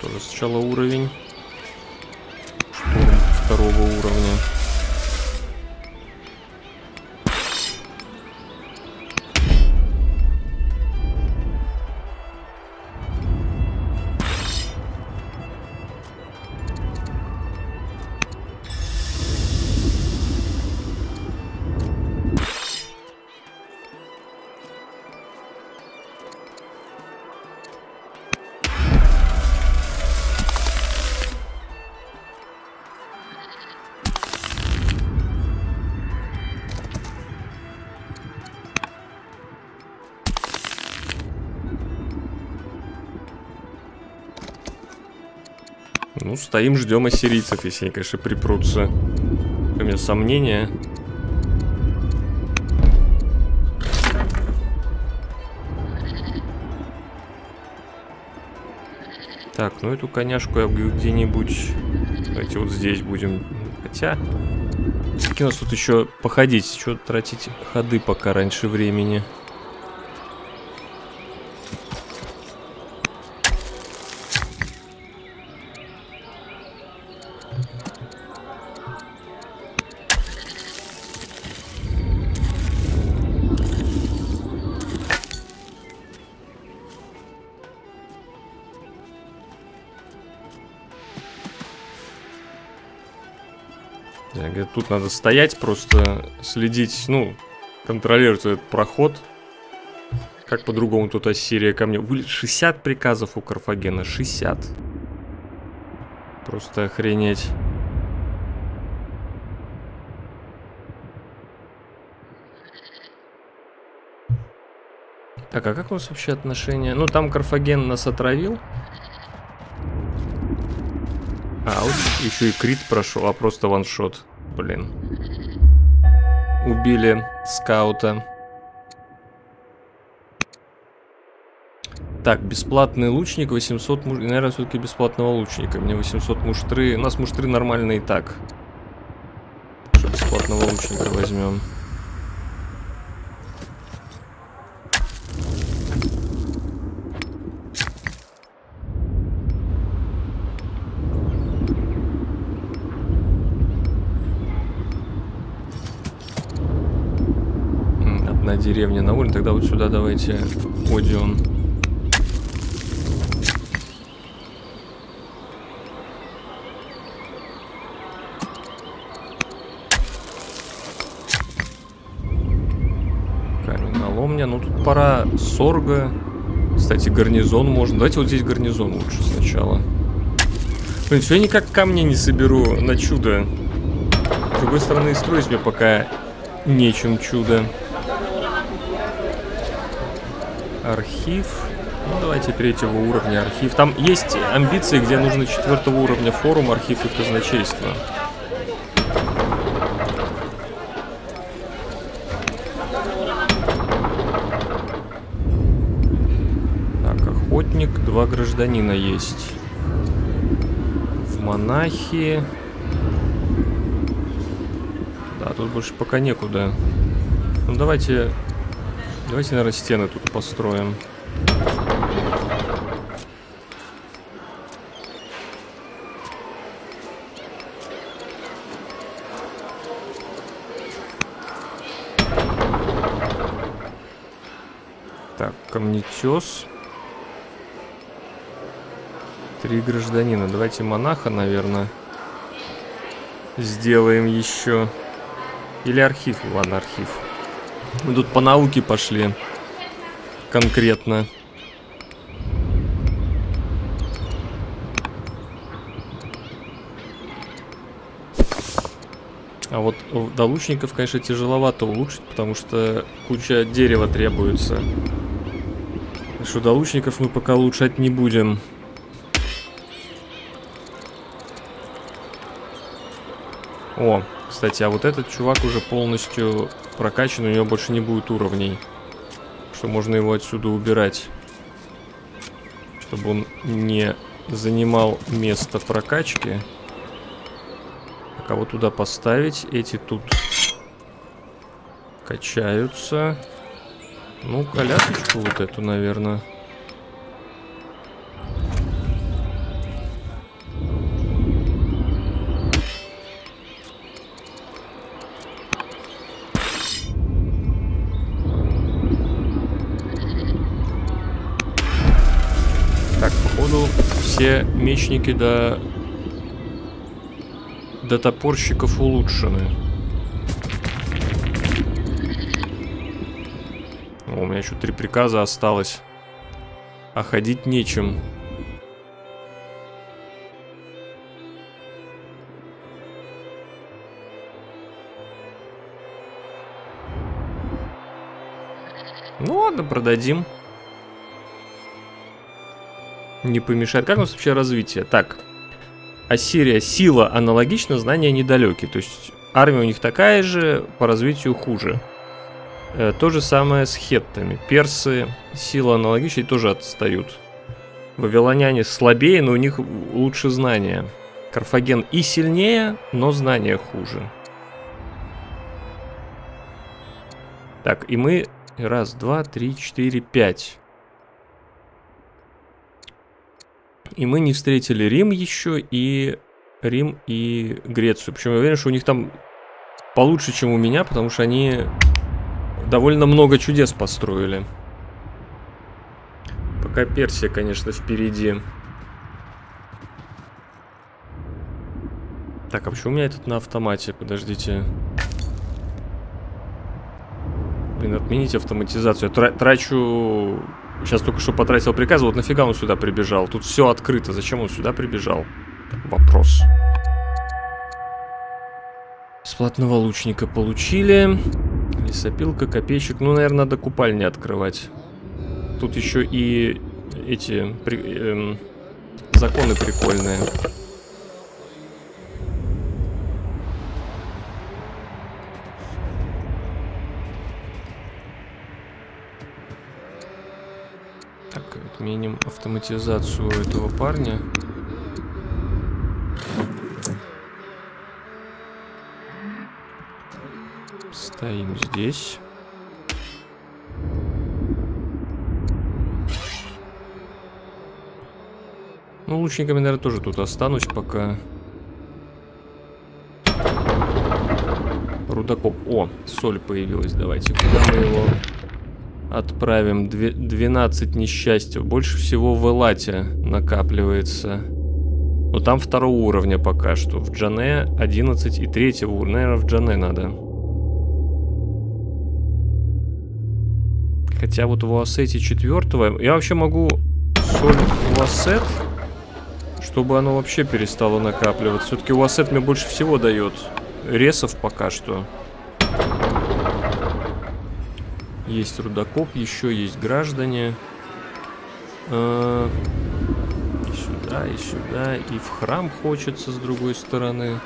Тоже сначала уровень. Штурм второго уровня. Ну, стоим, ждем ассирийцев, если они, конечно, припрутся. У меня сомнения. Так, ну эту коняшку я где-нибудь... Давайте вот здесь будем. Хотя... Все-таки у нас тут еще походить. Что тратить ходы пока раньше времени. Надо стоять, просто следить, ну, контролировать этот проход. Как по-другому тут Ассирия ко мне? 60 приказов у Карфагена, 60. Просто охренеть. Так, а как у вас вообще отношения? Ну, там Карфаген нас отравил. А, вот еще и крит прошел, а просто ваншот блин. Убили скаута. Так, бесплатный лучник, 800 муш... Наверное, все-таки бесплатного лучника. Мне 800 муштры. У нас муштры нормальные и так. Бесплатного лучника возьмем. Деревня на улице. Тогда вот сюда давайте Одион. Каменоломня. Ну тут пора Сорга. Кстати, гарнизон можно. Давайте вот здесь гарнизон лучше сначала. Блин, все я никак камни не соберу на чудо. С другой стороны, строить мне пока нечем чудо. Архив. Ну, давайте третьего уровня архив. Там есть амбиции, где нужно четвертого уровня форум, архив и казначейство. Так, охотник, два гражданина есть. В монахи. Да, тут больше пока некуда. Ну, давайте Давайте, наверное, стены тут построим. Так, камнетес. Три гражданина. Давайте монаха, наверное, сделаем еще. Или архив. Ладно, архив. Мы тут по науке пошли. Конкретно. А вот до лучников, конечно, тяжеловато улучшить, потому что куча дерева требуется. Что до лучников мы пока улучшать не будем. О, кстати, а вот этот чувак уже полностью прокачан, у него больше не будет уровней. Что можно его отсюда убирать. Чтобы он не занимал место прокачки. А кого туда поставить? Эти тут качаются. Ну, колясочку вот эту, наверное. Мечники до... до топорщиков улучшены. О, у меня еще три приказа осталось. А ходить нечем. Ну ладно, продадим не помешает. Как у нас вообще развитие? Так, Ассирия сила аналогична, знания недалеки. То есть армия у них такая же, по развитию хуже. Э, то же самое с хеттами. Персы сила аналогична и тоже отстают. Вавилоняне слабее, но у них лучше знания. Карфаген и сильнее, но знания хуже. Так, и мы... Раз, два, три, четыре, пять. И мы не встретили Рим еще, и Рим и Грецию. Причем я уверен, что у них там получше, чем у меня, потому что они довольно много чудес построили. Пока Персия, конечно, впереди. Так, а почему у меня этот на автомате? Подождите. Блин, отменить автоматизацию. Я трачу Сейчас только что потратил приказ, вот нафига он сюда прибежал? Тут все открыто, зачем он сюда прибежал? Вопрос. Бесплатного лучника получили. Лесопилка, копейщик. Ну, наверное, надо купальни открывать. Тут еще и эти при, эм, законы прикольные. Отменим автоматизацию этого парня. Стоим здесь. Ну, лучниками, наверное, тоже тут останусь пока. Рудокоп. О, соль появилась. Давайте, куда мы его отправим 12 несчастья. Больше всего в Элате накапливается. Но там второго уровня пока что. В Джане 11 и третьего уровня. Наверное, в Джане надо. Хотя вот в Уассете четвертого... Я вообще могу соль Уассет, чтобы оно вообще перестало накапливаться. Все-таки Уассет мне больше всего дает ресов пока что. Есть рудокоп, еще есть граждане. А, и сюда, и сюда. И в храм хочется с другой стороны.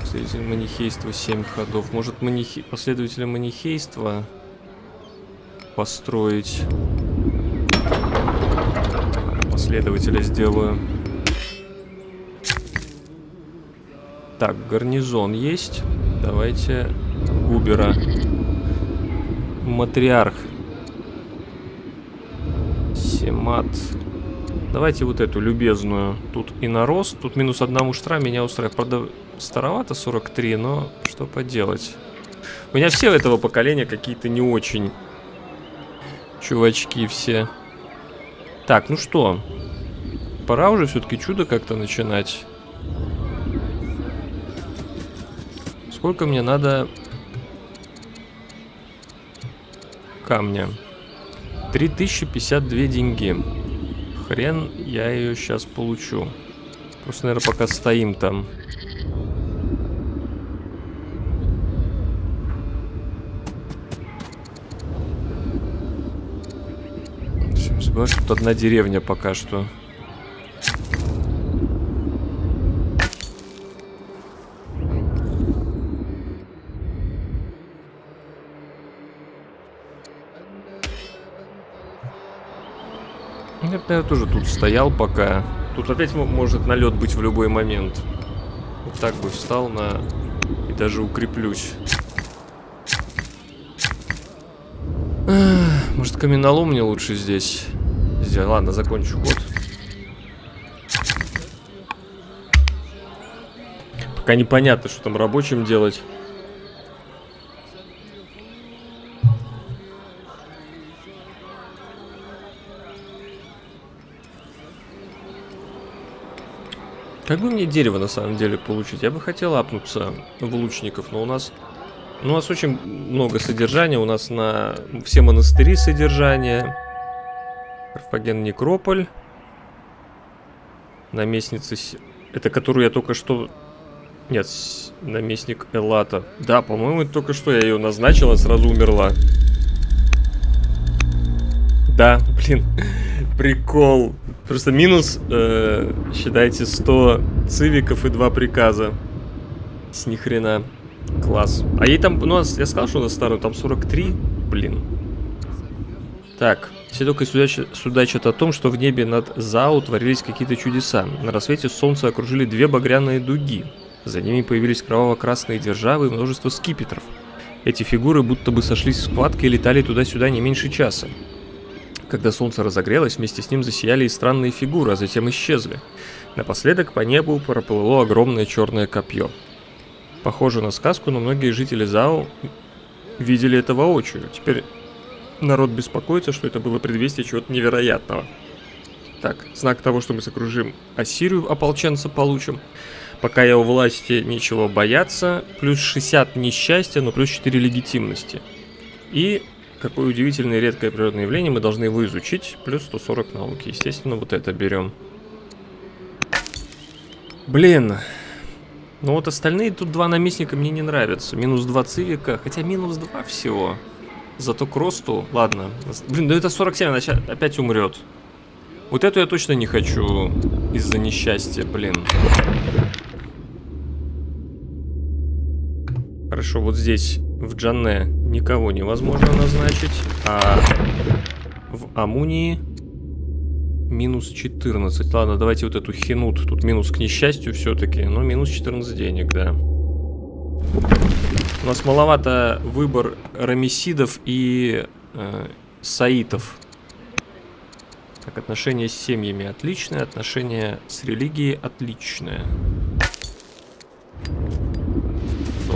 Последователь манихейства 7 ходов. Может манихи... последователя манихейства построить? Последователя сделаю. Так, гарнизон есть. Давайте Губера матриарх. Семат. Давайте вот эту любезную. Тут и на рост. Тут минус одна муштра меня устраивает. Правда, старовато 43, но что поделать. У меня все этого поколения какие-то не очень чувачки все. Так, ну что? Пора уже все-таки чудо как-то начинать. Сколько мне надо камня. 3052 деньги. Хрен я ее сейчас получу. Просто, наверное, пока стоим там. Всем забываю, что тут одна деревня пока что. Я, наверное, тоже тут стоял пока. Тут опять может налет быть в любой момент. Вот так бы встал на... И даже укреплюсь. Может, каменолом мне лучше здесь сделать? Ладно, закончу ход. Пока непонятно, что там рабочим делать. Как бы мне дерево на самом деле получить? Я бы хотел апнуться в лучников, но у нас... Ну, у нас очень много содержания. У нас на все монастыри содержание. Карфаген Некрополь. Наместница... Это которую я только что... Нет, наместник Элата. Да, по-моему, только что я ее назначил, а сразу умерла. Да, блин, прикол. Просто минус, э, считайте, 100 цивиков и 2 приказа. С ни хрена. Класс. А ей там, ну, я сказал, что у нас старую, там 43? Блин. Так, все только судачат, судачат о том, что в небе над Зау творились какие-то чудеса. На рассвете солнце окружили две багряные дуги. За ними появились кроваво-красные державы и множество скипетров. Эти фигуры будто бы сошлись в схватке и летали туда-сюда не меньше часа. Когда солнце разогрелось, вместе с ним засияли и странные фигуры, а затем исчезли. Напоследок по небу проплыло огромное черное копье. Похоже на сказку, но многие жители Зао видели это воочию. Теперь народ беспокоится, что это было предвестие чего-то невероятного. Так, знак того, что мы сокружим Ассирию, ополченца получим. Пока я у власти, нечего бояться. Плюс 60 несчастья, но плюс 4 легитимности. И какое удивительное редкое природное явление мы должны его изучить. Плюс 140 науки. Естественно, вот это берем. Блин. Ну вот остальные тут два наместника мне не нравятся. Минус 2 цивика. Хотя минус 2 всего. Зато к росту... Ладно. Блин, да это 47, она опять умрет. Вот эту я точно не хочу из-за несчастья, блин. Хорошо, вот здесь в Джанне никого невозможно назначить, а в Амунии минус 14. Ладно, давайте вот эту хинут. Тут минус к несчастью все-таки, но минус 14 денег, да. У нас маловато выбор рамесидов и э, саитов. Так, отношения с семьями отличные, отношения с религией отличные.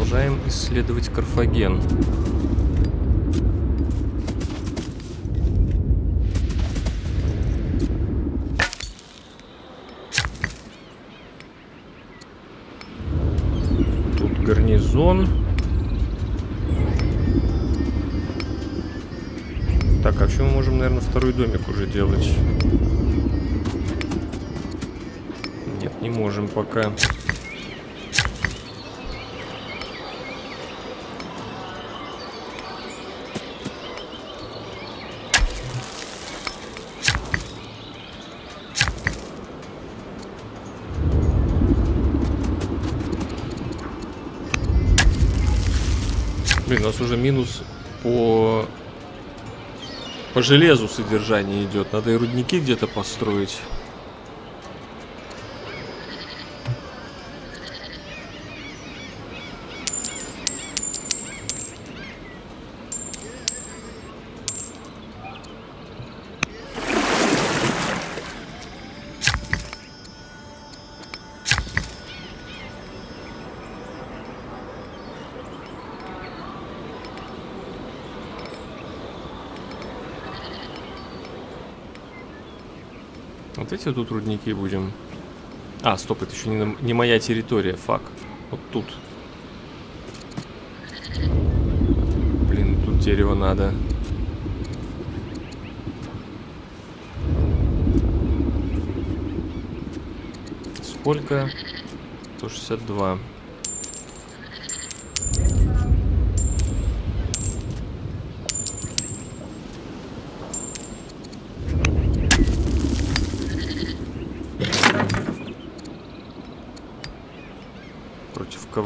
Продолжаем исследовать Карфаген. Тут гарнизон. Так, а вообще мы можем, наверное, второй домик уже делать? Нет, не можем пока. Блин, нас уже минус по по железу содержание идет. Надо и рудники где-то построить. Эти тут рудники будем. А, стоп, это еще не, не моя территория, фак. Вот тут. Блин, тут дерево надо. Сколько? 162.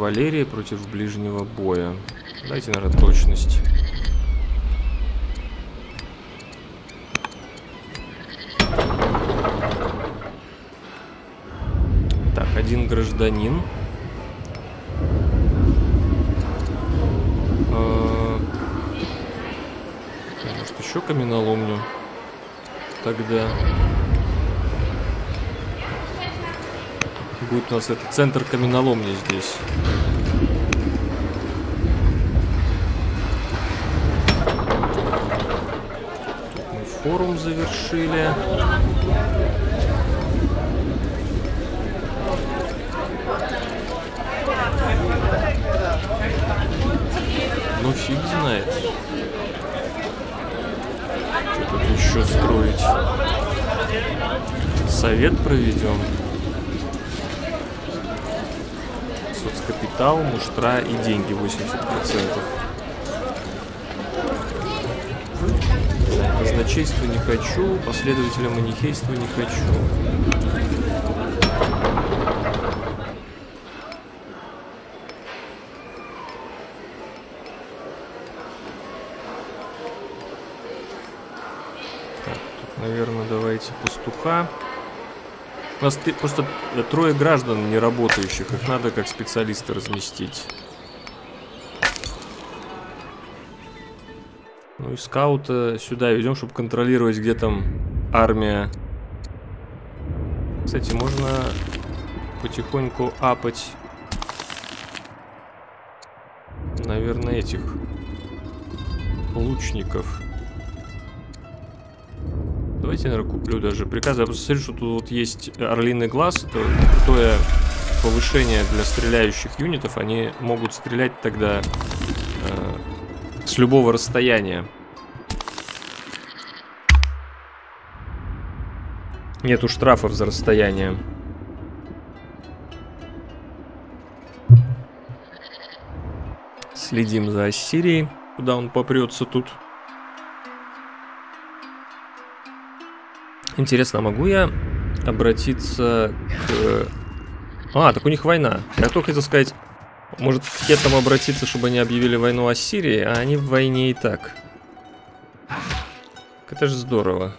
Кавалерии против ближнего боя. Дайте, наверное, точность. Так, один гражданин. А, может, еще каменоломню? Тогда... Будет у нас это центр каменоломни здесь. Тут мы форум завершили. Ну фиг знает. Что тут еще строить? Совет проведем. Соцкапитал, муштра и деньги 80%. Казначейство не хочу, последователя манихейства не хочу. Наверное, давайте пастуха. У нас просто трое граждан не работающих, их надо как специалиста разместить. Ну и скаута сюда ведем, чтобы контролировать, где там армия. Кстати, можно потихоньку апать, наверное, этих лучников. Давайте, наверное, куплю даже приказы. Я просто смотрю, что тут вот есть орлиный глаз. Это крутое повышение для стреляющих юнитов. Они могут стрелять тогда э, с любого расстояния. Нету штрафов за расстояние. Следим за Ассирией, куда он попрется тут. Интересно, а могу я обратиться к... А, так у них война. Я только хотел сказать, может к хетам обратиться, чтобы они объявили войну Ассирии, а они в войне и так. Это же здорово.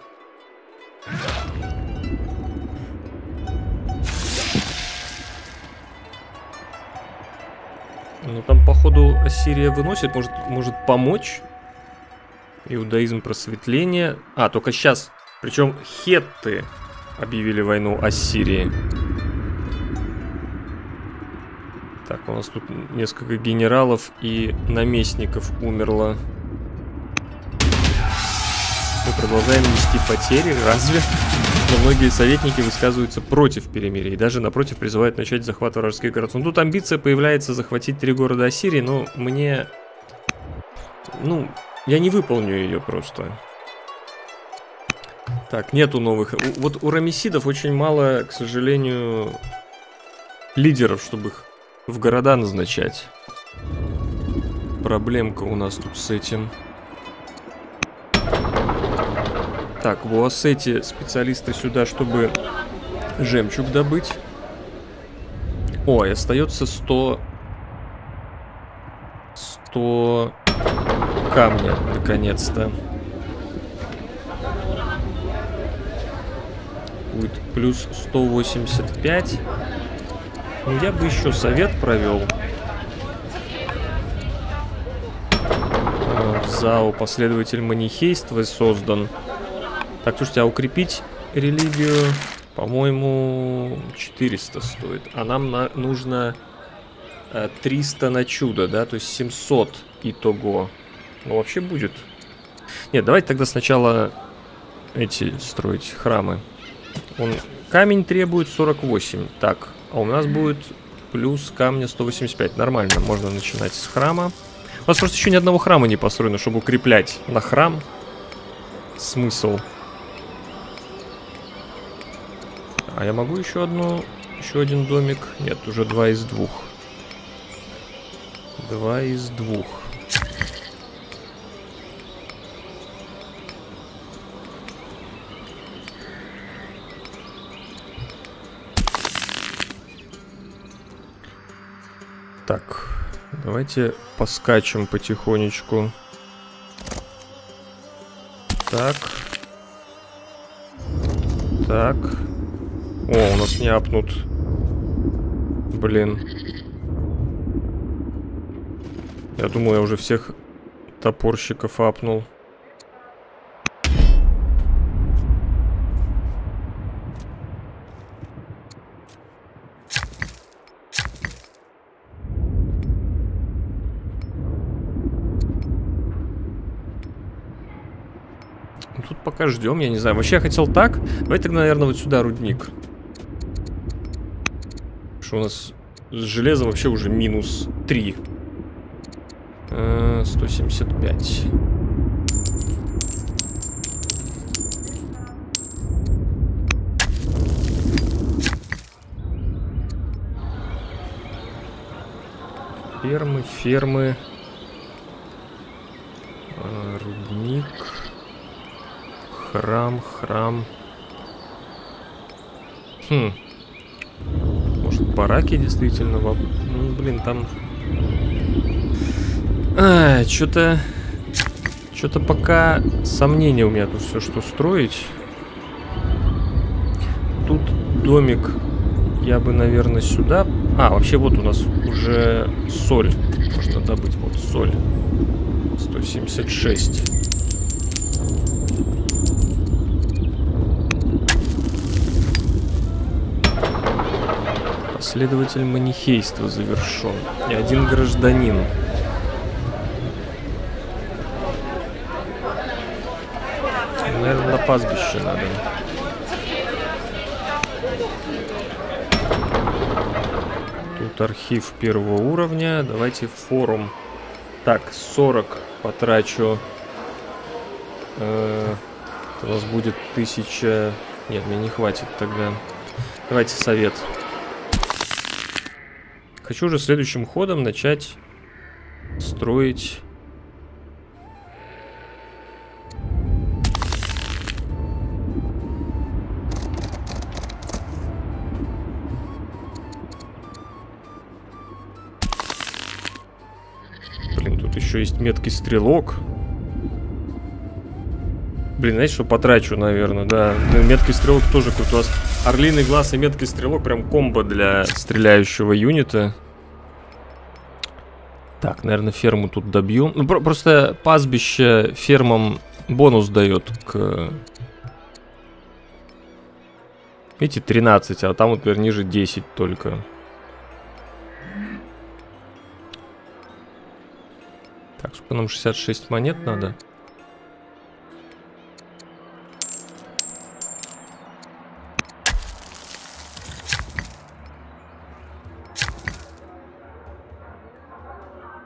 Ну там, походу, Ассирия выносит, может, может помочь. Иудаизм просветления. А, только сейчас. Причем хетты объявили войну Ассирии. Так, у нас тут несколько генералов и наместников умерло. Мы продолжаем нести потери, разве? Но многие советники высказываются против перемирия и даже напротив призывают начать захват вражеских городов. Ну тут амбиция появляется захватить три города Ассирии, но мне... Ну, я не выполню ее просто. Так, нету новых. У- Вот у рамесидов очень мало, к сожалению, лидеров, чтобы их в города назначать. Проблемка у нас тут с этим. Так, в Уассете специалисты сюда, чтобы жемчуг добыть. Ой, остается 100... 100 камня, наконец-то. Будет плюс 185. Ну, я бы еще совет провел. Э, В ЗАО последователь манихейства создан. Так, слушайте, а укрепить религию, по-моему, 400 стоит. А нам на- нужно э, 300 на чудо, да? То есть 700 итого. Ну, вообще будет. Нет, давайте тогда сначала эти строить храмы. Он камень требует 48. Так, а у нас будет плюс камня 185. Нормально, можно начинать с храма. У нас просто еще ни одного храма не построено, чтобы укреплять на храм. Смысл. А я могу еще одну, еще один домик? Нет, уже два из двух. Два из двух. Давайте поскачем потихонечку. Так. Так. О, у нас не апнут. Блин. Я думаю, я уже всех топорщиков апнул. Тут пока ждем, я не знаю. Вообще я хотел так. Давайте тогда, наверное, вот сюда рудник. Что у нас железо вообще уже минус 3. 175. Фермы, фермы. А, рудник. Храм, храм. Хм. Может, бараки действительно... Ну, блин, там а, что-то... Что-то пока сомнения у меня тут все, что строить. Тут домик я бы, наверное, сюда... А, вообще вот у нас уже соль. Можно добыть вот соль. 176. Последователь манихейства завершен. И один гражданин. Наверное, на пастбище надо. Тут архив первого уровня. Давайте форум. Так, 40 потрачу. Э, у нас будет тысяча... Нет, мне не хватит тогда. Давайте совет. Хочу уже следующим ходом начать строить еще есть меткий стрелок. Блин, знаете, что потрачу, наверное, да. Меткий стрелок тоже круто. У вас орлиный глаз и меткий стрелок прям комбо для стреляющего юнита. Так, наверное, ферму тут добью. Ну, про просто пастбище фермам бонус дает к... Видите, 13, а там вот, например, ниже 10 только. Так, сколько нам 66 монет надо?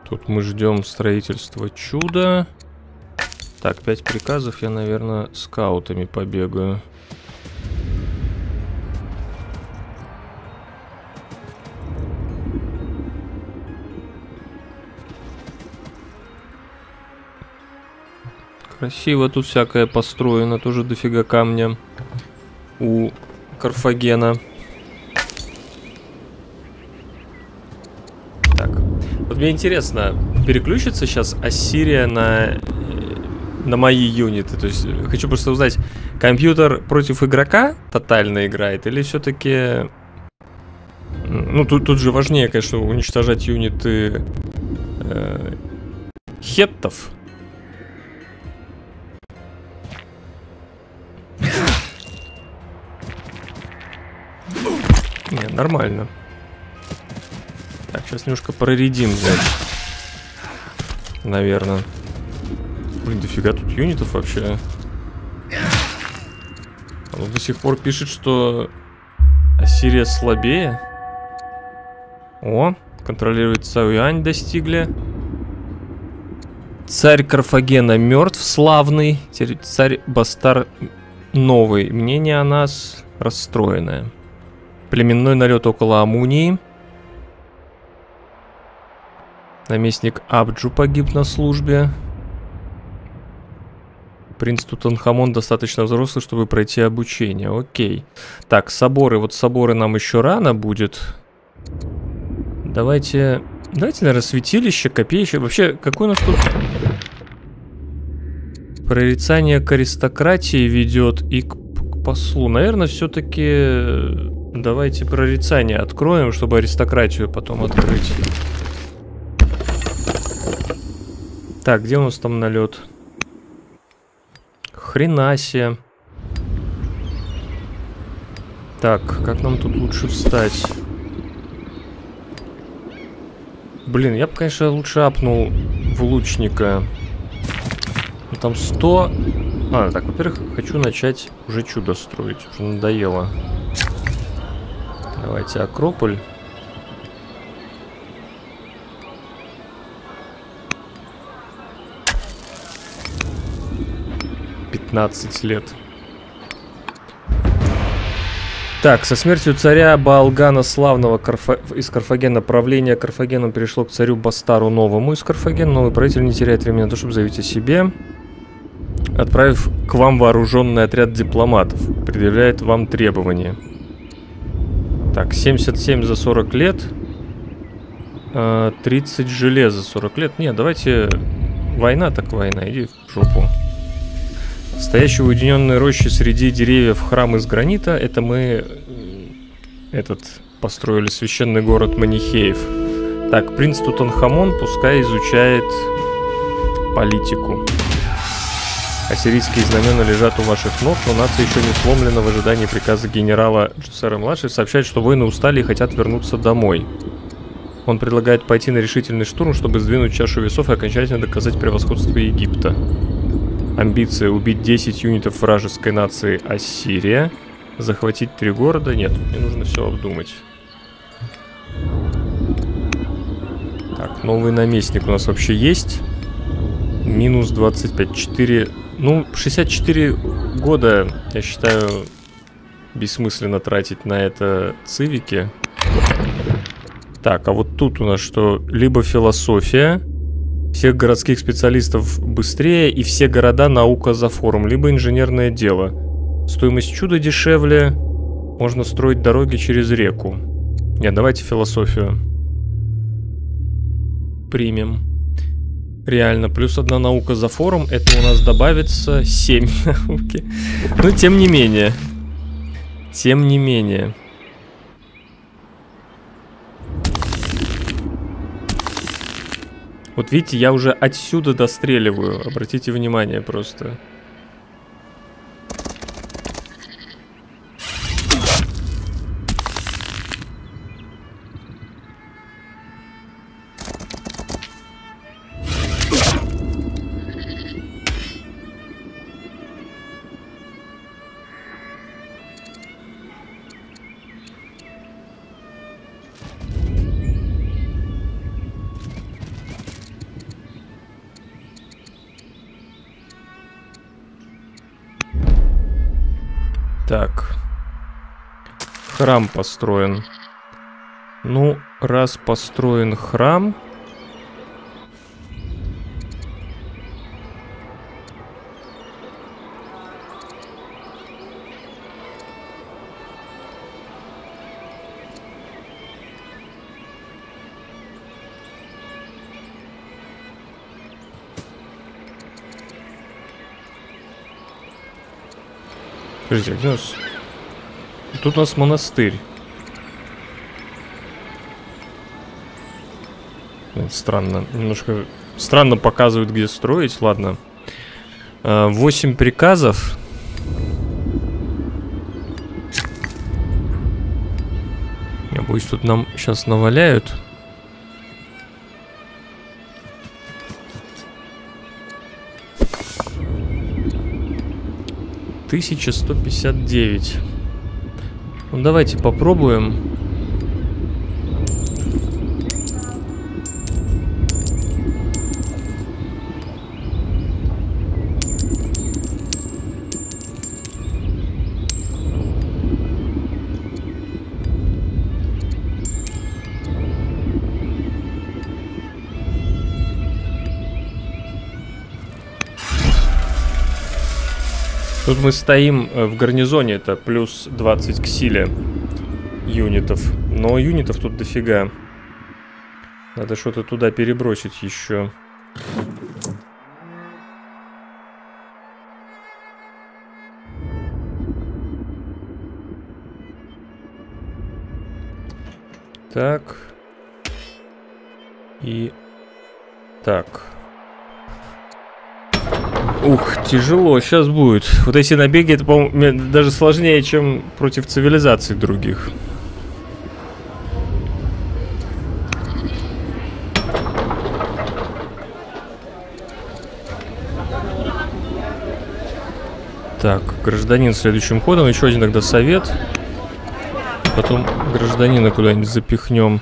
Тут мы ждем строительства чуда. Так, 5 приказов. Я, наверное, скаутами побегаю. Красиво тут всякое построено, тоже дофига камня у Карфагена. Так, вот мне интересно, переключится сейчас Ассирия на, на мои юниты? То есть, хочу просто узнать, компьютер против игрока тотально играет или все-таки... Ну, тут, тут же важнее, конечно, уничтожать юниты э, хеттов, Не, нормально. Так, сейчас немножко проредим взять. Наверное. Блин, дофига тут юнитов вообще. Он до сих пор пишет, что Ассирия слабее. О, контролирует Цаюань достигли. Царь Карфагена мертв, славный. Царь Бастар новый. Мнение о нас расстроенное. Племенной налет около Амунии. Наместник Абджу погиб на службе. Принц Тутанхамон достаточно взрослый, чтобы пройти обучение. Окей. Так, соборы. Вот соборы нам еще рано будет. Давайте Давайте, наверное, святилище, копейще. Вообще, какой у нас тут... Прорицание к аристократии ведет и к, к послу. Наверное, все-таки э, давайте прорицание откроем, чтобы аристократию потом открыть. Так, где у нас там налет? Хренасе. Так, как нам тут лучше встать? Блин, я бы, конечно, лучше апнул в лучника. Ну, там 100... А, так, во-первых, хочу начать уже чудо строить. Уже надоело. Давайте Акрополь. 15 лет. Так, со смертью царя Балгана Славного Карфа... из Карфагена правление Карфагеном перешло к царю Бастару Новому из Карфагена. Новый правитель не теряет времени на то, чтобы заявить о себе. Отправив к вам вооруженный отряд дипломатов. Предъявляет вам требования. Так, 77 за 40 лет. 30 а, железа 40 лет. Не, давайте... Война так война, иди в жопу. Стоящий в уединенной роще среди деревьев храм из гранита, это мы этот построили священный город Манихеев. Так, принц Тутанхамон пускай изучает политику. Ассирийские знамена лежат у ваших ног, но нация еще не сломлена в ожидании приказа генерала Джусера-младший сообщает, что воины устали и хотят вернуться домой. Он предлагает пойти на решительный штурм, чтобы сдвинуть чашу весов и окончательно доказать превосходство Египта. Амбиция убить 10 юнитов вражеской нации Ассирия. Захватить три города? Нет, мне нужно все обдумать. Так, новый наместник у нас вообще есть. Минус 25. 4... Ну, 64 года, я считаю, бессмысленно тратить на это цивики. Так, а вот тут у нас что? Либо философия всех городских специалистов быстрее и все города наука за форум, либо инженерное дело. Стоимость чуда дешевле, можно строить дороги через реку. Нет, давайте философию. Примем. Реально, плюс одна наука за форум, это у нас добавится 7 науки. Но тем не менее. Тем не менее. Вот видите, я уже отсюда достреливаю. Обратите внимание просто. Храм построен. Ну, раз построен храм... Подождите, где у нас Тут у нас монастырь. Странно. Немножко странно показывают, где строить. Ладно. А, восемь приказов. Я боюсь, тут нам сейчас наваляют. 1159. Ну, давайте попробуем. Тут мы стоим э, в гарнизоне, это плюс 20 к силе юнитов. Но юнитов тут дофига. Надо что-то туда перебросить еще. Тяжело сейчас будет. Вот эти набеги, это, по-моему, даже сложнее, чем против цивилизаций других. Так, гражданин следующим ходом. Еще один тогда совет. Потом гражданина куда-нибудь запихнем.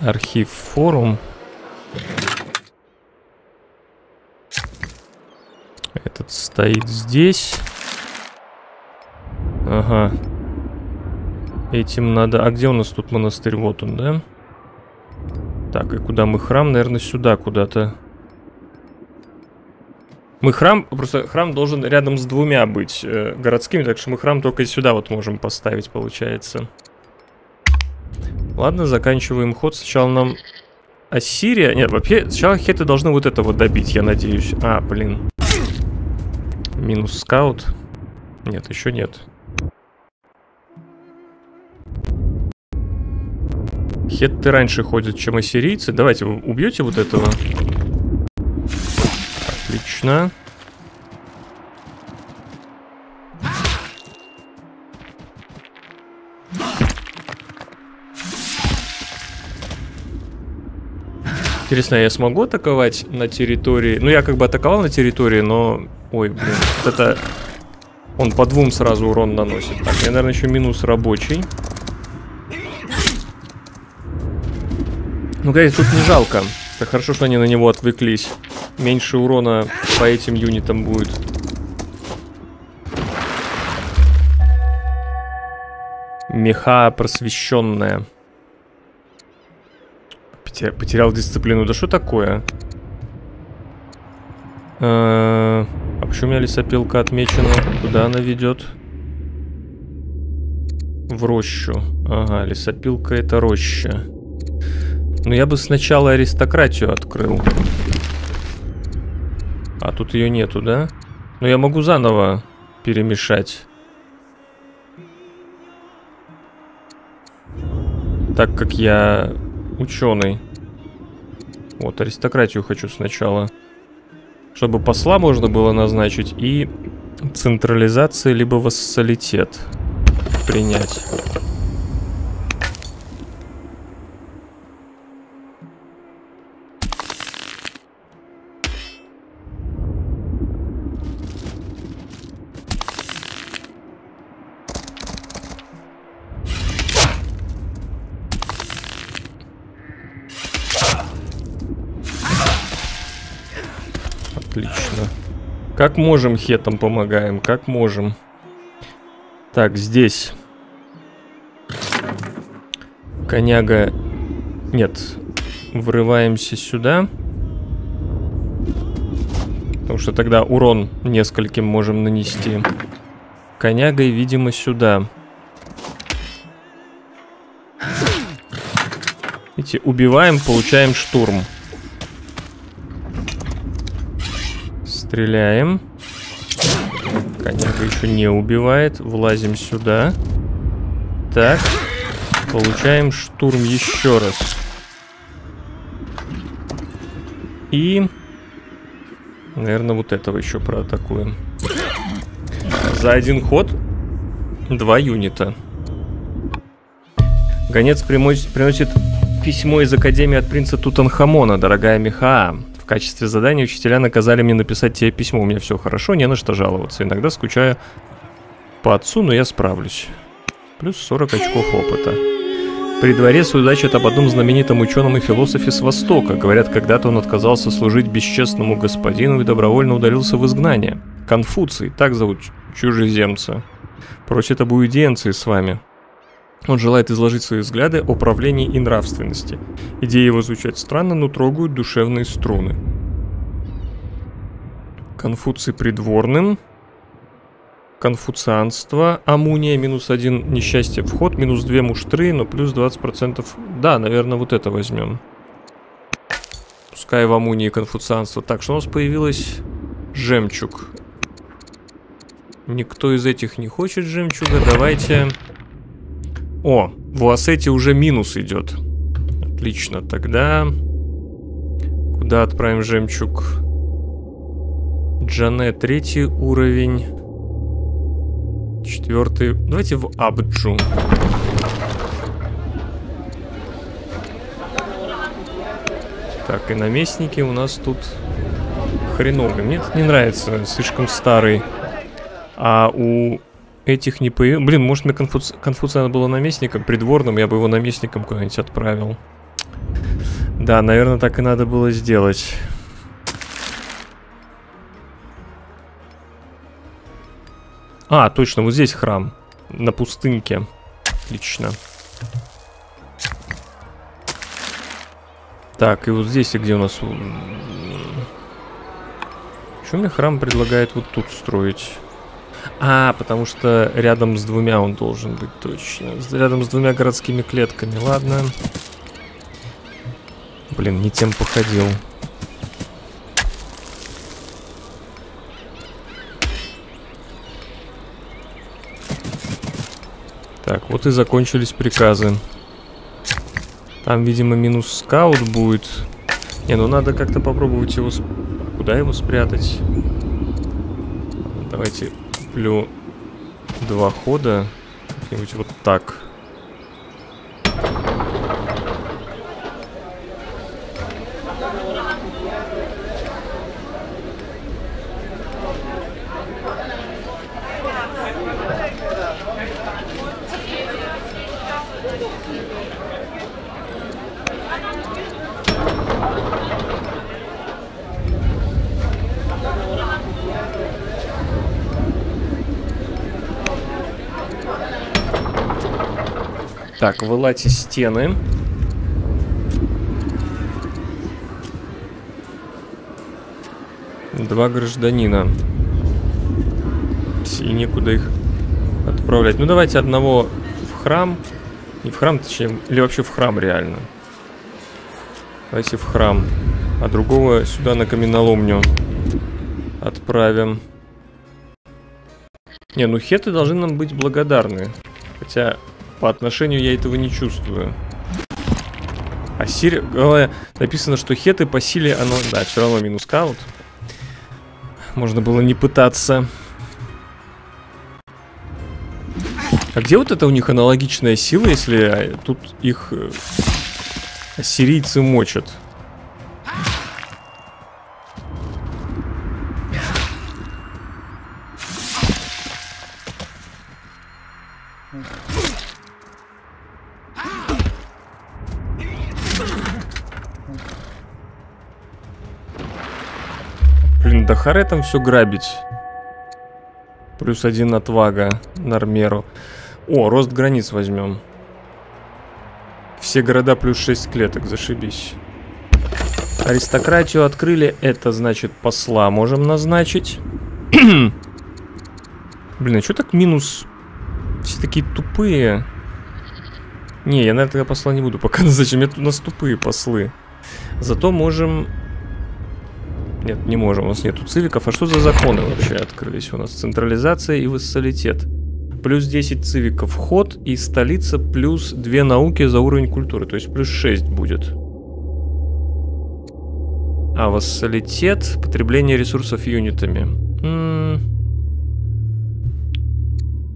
Архив форум. Этот стоит здесь. Ага. Этим надо... А где у нас тут монастырь? Вот он, да? Так, и куда мы? Храм, наверное, сюда куда-то. Мы храм, просто храм должен рядом с двумя быть э, городскими, так что мы храм только сюда вот можем поставить, получается. Ладно, заканчиваем ход. Сначала нам Ассирия... Нет, вообще, сначала хеты должны вот это вот добить, я надеюсь. А, блин. Минус скаут. Нет, еще нет. Хетты раньше ходят, чем ассирийцы. Давайте, убьете вот этого? Отлично. Интересно, я смогу атаковать на территории? Ну, я как бы атаковал на территории, но... Ой, блин, вот это... Он по двум сразу урон наносит. Так, я, наверное, еще минус рабочий. Ну, конечно, тут не жалко. Так хорошо, что они на него отвлеклись. Меньше урона по этим юнитам будет. Меха просвещенная. Потерял дисциплину. Да что такое? А, а почему у меня лесопилка отмечена? Куда она ведет? В рощу. Ага, лесопилка это роща. Ну я бы сначала аристократию открыл. А тут ее нету, да? Но я могу заново перемешать. Так как я ученый. Вот, аристократию хочу сначала. Чтобы посла можно было назначить и централизация либо вассалитет принять. Как можем хетам помогаем, как можем. Так, здесь. Коняга... Нет. Врываемся сюда. Потому что тогда урон нескольким можем нанести. Конягой, видимо, сюда. Видите, убиваем, получаем штурм. Стреляем. Коняга еще не убивает. Влазим сюда. Так. Получаем штурм еще раз. И... Наверное, вот этого еще проатакуем. За один ход два юнита. Гонец приносит письмо из Академии от принца Тутанхамона, дорогая Михаа качестве задания учителя наказали мне написать тебе письмо. У меня все хорошо, не на что жаловаться. Иногда скучаю по отцу, но я справлюсь. Плюс 40 очков опыта. При дворе судачат об одном знаменитом ученом и философе с Востока. Говорят, когда-то он отказался служить бесчестному господину и добровольно удалился в изгнание. Конфуций, так зовут чужеземца. Просит об уидиенции с вами. Он желает изложить свои взгляды о правлении и нравственности. Идеи его звучат странно, но трогают душевные струны. Конфуций придворным. конфуцианство, амуния, минус один несчастье, вход, минус две муштры, но плюс 20%. Да, наверное, вот это возьмем. Пускай в амунии конфуцианство. Так, что у нас появилось? Жемчуг. Никто из этих не хочет жемчуга. Давайте... О, в Уассете уже минус идет. Отлично, тогда... Куда отправим жемчуг? Джане третий уровень. Четвертый. Давайте в Абджу. Так, и наместники у нас тут хреновые. Мне не нравится, слишком старый. А у этих не появилось... Блин, может мне Конфуци... Конфуция было наместником, придворным, я бы его наместником куда-нибудь отправил. Да, наверное, так и надо было сделать. А, точно, вот здесь храм. На пустынке. Отлично. Так, и вот здесь, где у нас... Что мне храм предлагает вот тут строить? А, потому что рядом с двумя он должен быть, точно. Рядом с двумя городскими клетками, ладно. Блин, не тем походил. Так, вот и закончились приказы. Там, видимо, минус скаут будет. Не, ну надо как-то попробовать его... Сп... Куда его спрятать? Давайте куплю два хода. Как-нибудь вот так. Так, вылайте стены. Два гражданина. И некуда их отправлять. Ну, давайте одного в храм. Не в храм, точнее, или вообще в храм реально. Давайте в храм. А другого сюда на каменоломню отправим. Не, ну хеты должны нам быть благодарны. Хотя по отношению я этого не чувствую. А Сири... Главное, написано, что хеты по силе, оно... Да, все равно минус каут. Можно было не пытаться. А где вот это у них аналогичная сила, если а, тут их э, сирийцы мочат? Харе там все грабить. Плюс один отвага Нормеру. О, рост границ возьмем. Все города плюс 6 клеток, зашибись. Аристократию открыли, это значит посла можем назначить. Блин, а что так минус? Все такие тупые. Не, я, наверное, тогда посла не буду пока зачем? Это у нас тупые послы. Зато можем нет, не можем, у нас нету цивиков. А что за законы вообще открылись у нас? Централизация и вассалитет. Плюс 10 цивиков вход и столица плюс 2 науки за уровень культуры. То есть плюс 6 будет. А вассалитет, потребление ресурсов юнитами. М -м -м.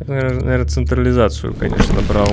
Наверное, централизацию, конечно, брал.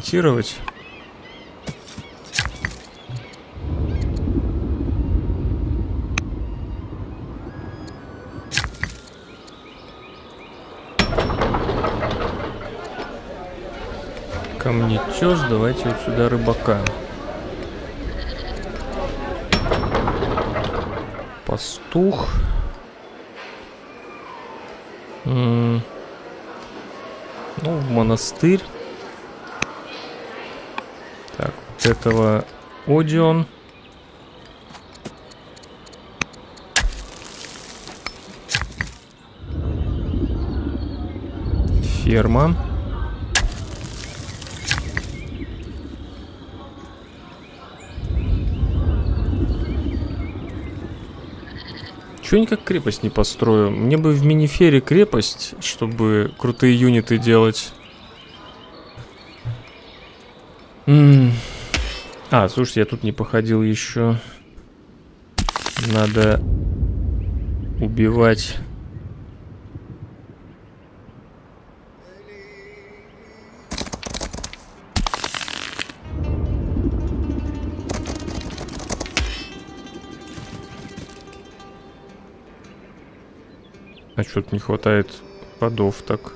Ремонтировать. Камнетес, давайте вот сюда рыбака. Пастух. Ну, в монастырь. Вот этого Одион. Ферма. Чего никак крепость не построю? Мне бы в минифере крепость, чтобы крутые юниты делать. М -м. А, слушайте, я тут не походил еще. Надо убивать А что-то не хватает подов так.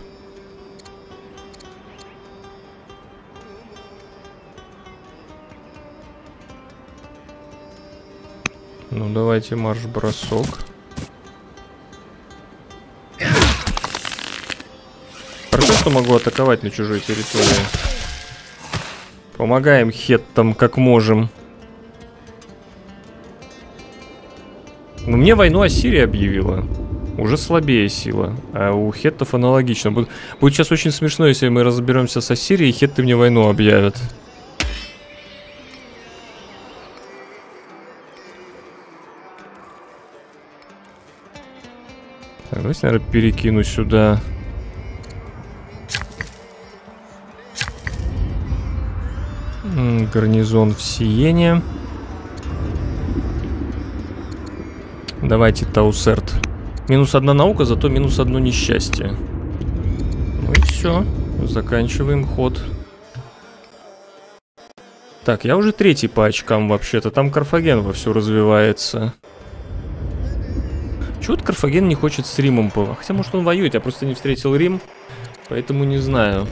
Ну, давайте марш-бросок. Хорошо, что могу атаковать на чужой территории. Помогаем хеттам как можем. Но мне войну Ассирия объявила. Уже слабее сила. А у хеттов аналогично. Будет, будет сейчас очень смешно, если мы разберемся с Ассирией, и хетты мне войну объявят. Давайте, наверное, перекину сюда. Гарнизон в Сиене. Давайте Таусерт. Минус одна наука, зато минус одно несчастье. Ну и все. Заканчиваем ход. Так, я уже третий по очкам вообще-то. Там Карфаген вовсю развивается. Чего-то Карфаген не хочет с Римом было. Хотя, может, он воюет. Я просто не встретил Рим. Поэтому не знаю.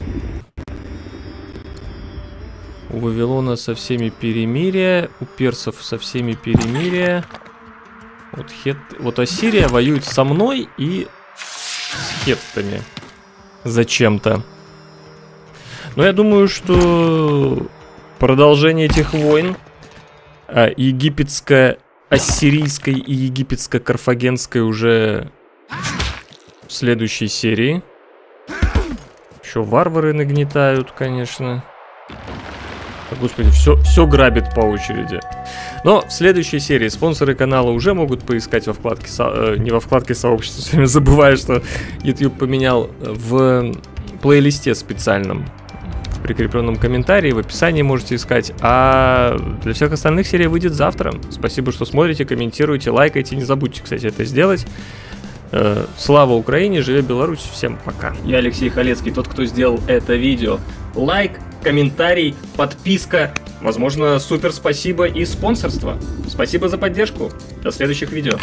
У Вавилона со всеми перемирие. У персов со всеми перемирие. Вот, хет... вот Ассирия воюет со мной и с хеттами. Зачем-то. Но я думаю, что продолжение этих войн а, египетская, ассирийской и египетско-карфагенской уже в следующей серии. Еще варвары нагнетают, конечно. Господи, все, все грабит по очереди. Но в следующей серии спонсоры канала уже могут поискать во вкладке, э, не во вкладке сообщества, забываю, что YouTube поменял в плейлисте специальном прикрепленном комментарии, в описании можете искать. А для всех остальных серия выйдет завтра. Спасибо, что смотрите, комментируете, лайкайте. Не забудьте, кстати, это сделать. Э, слава Украине, живе Беларусь. Всем пока. Я Алексей Халецкий, тот, кто сделал это видео. Лайк, комментарий, подписка, возможно, супер спасибо и спонсорство. Спасибо за поддержку. До следующих видео.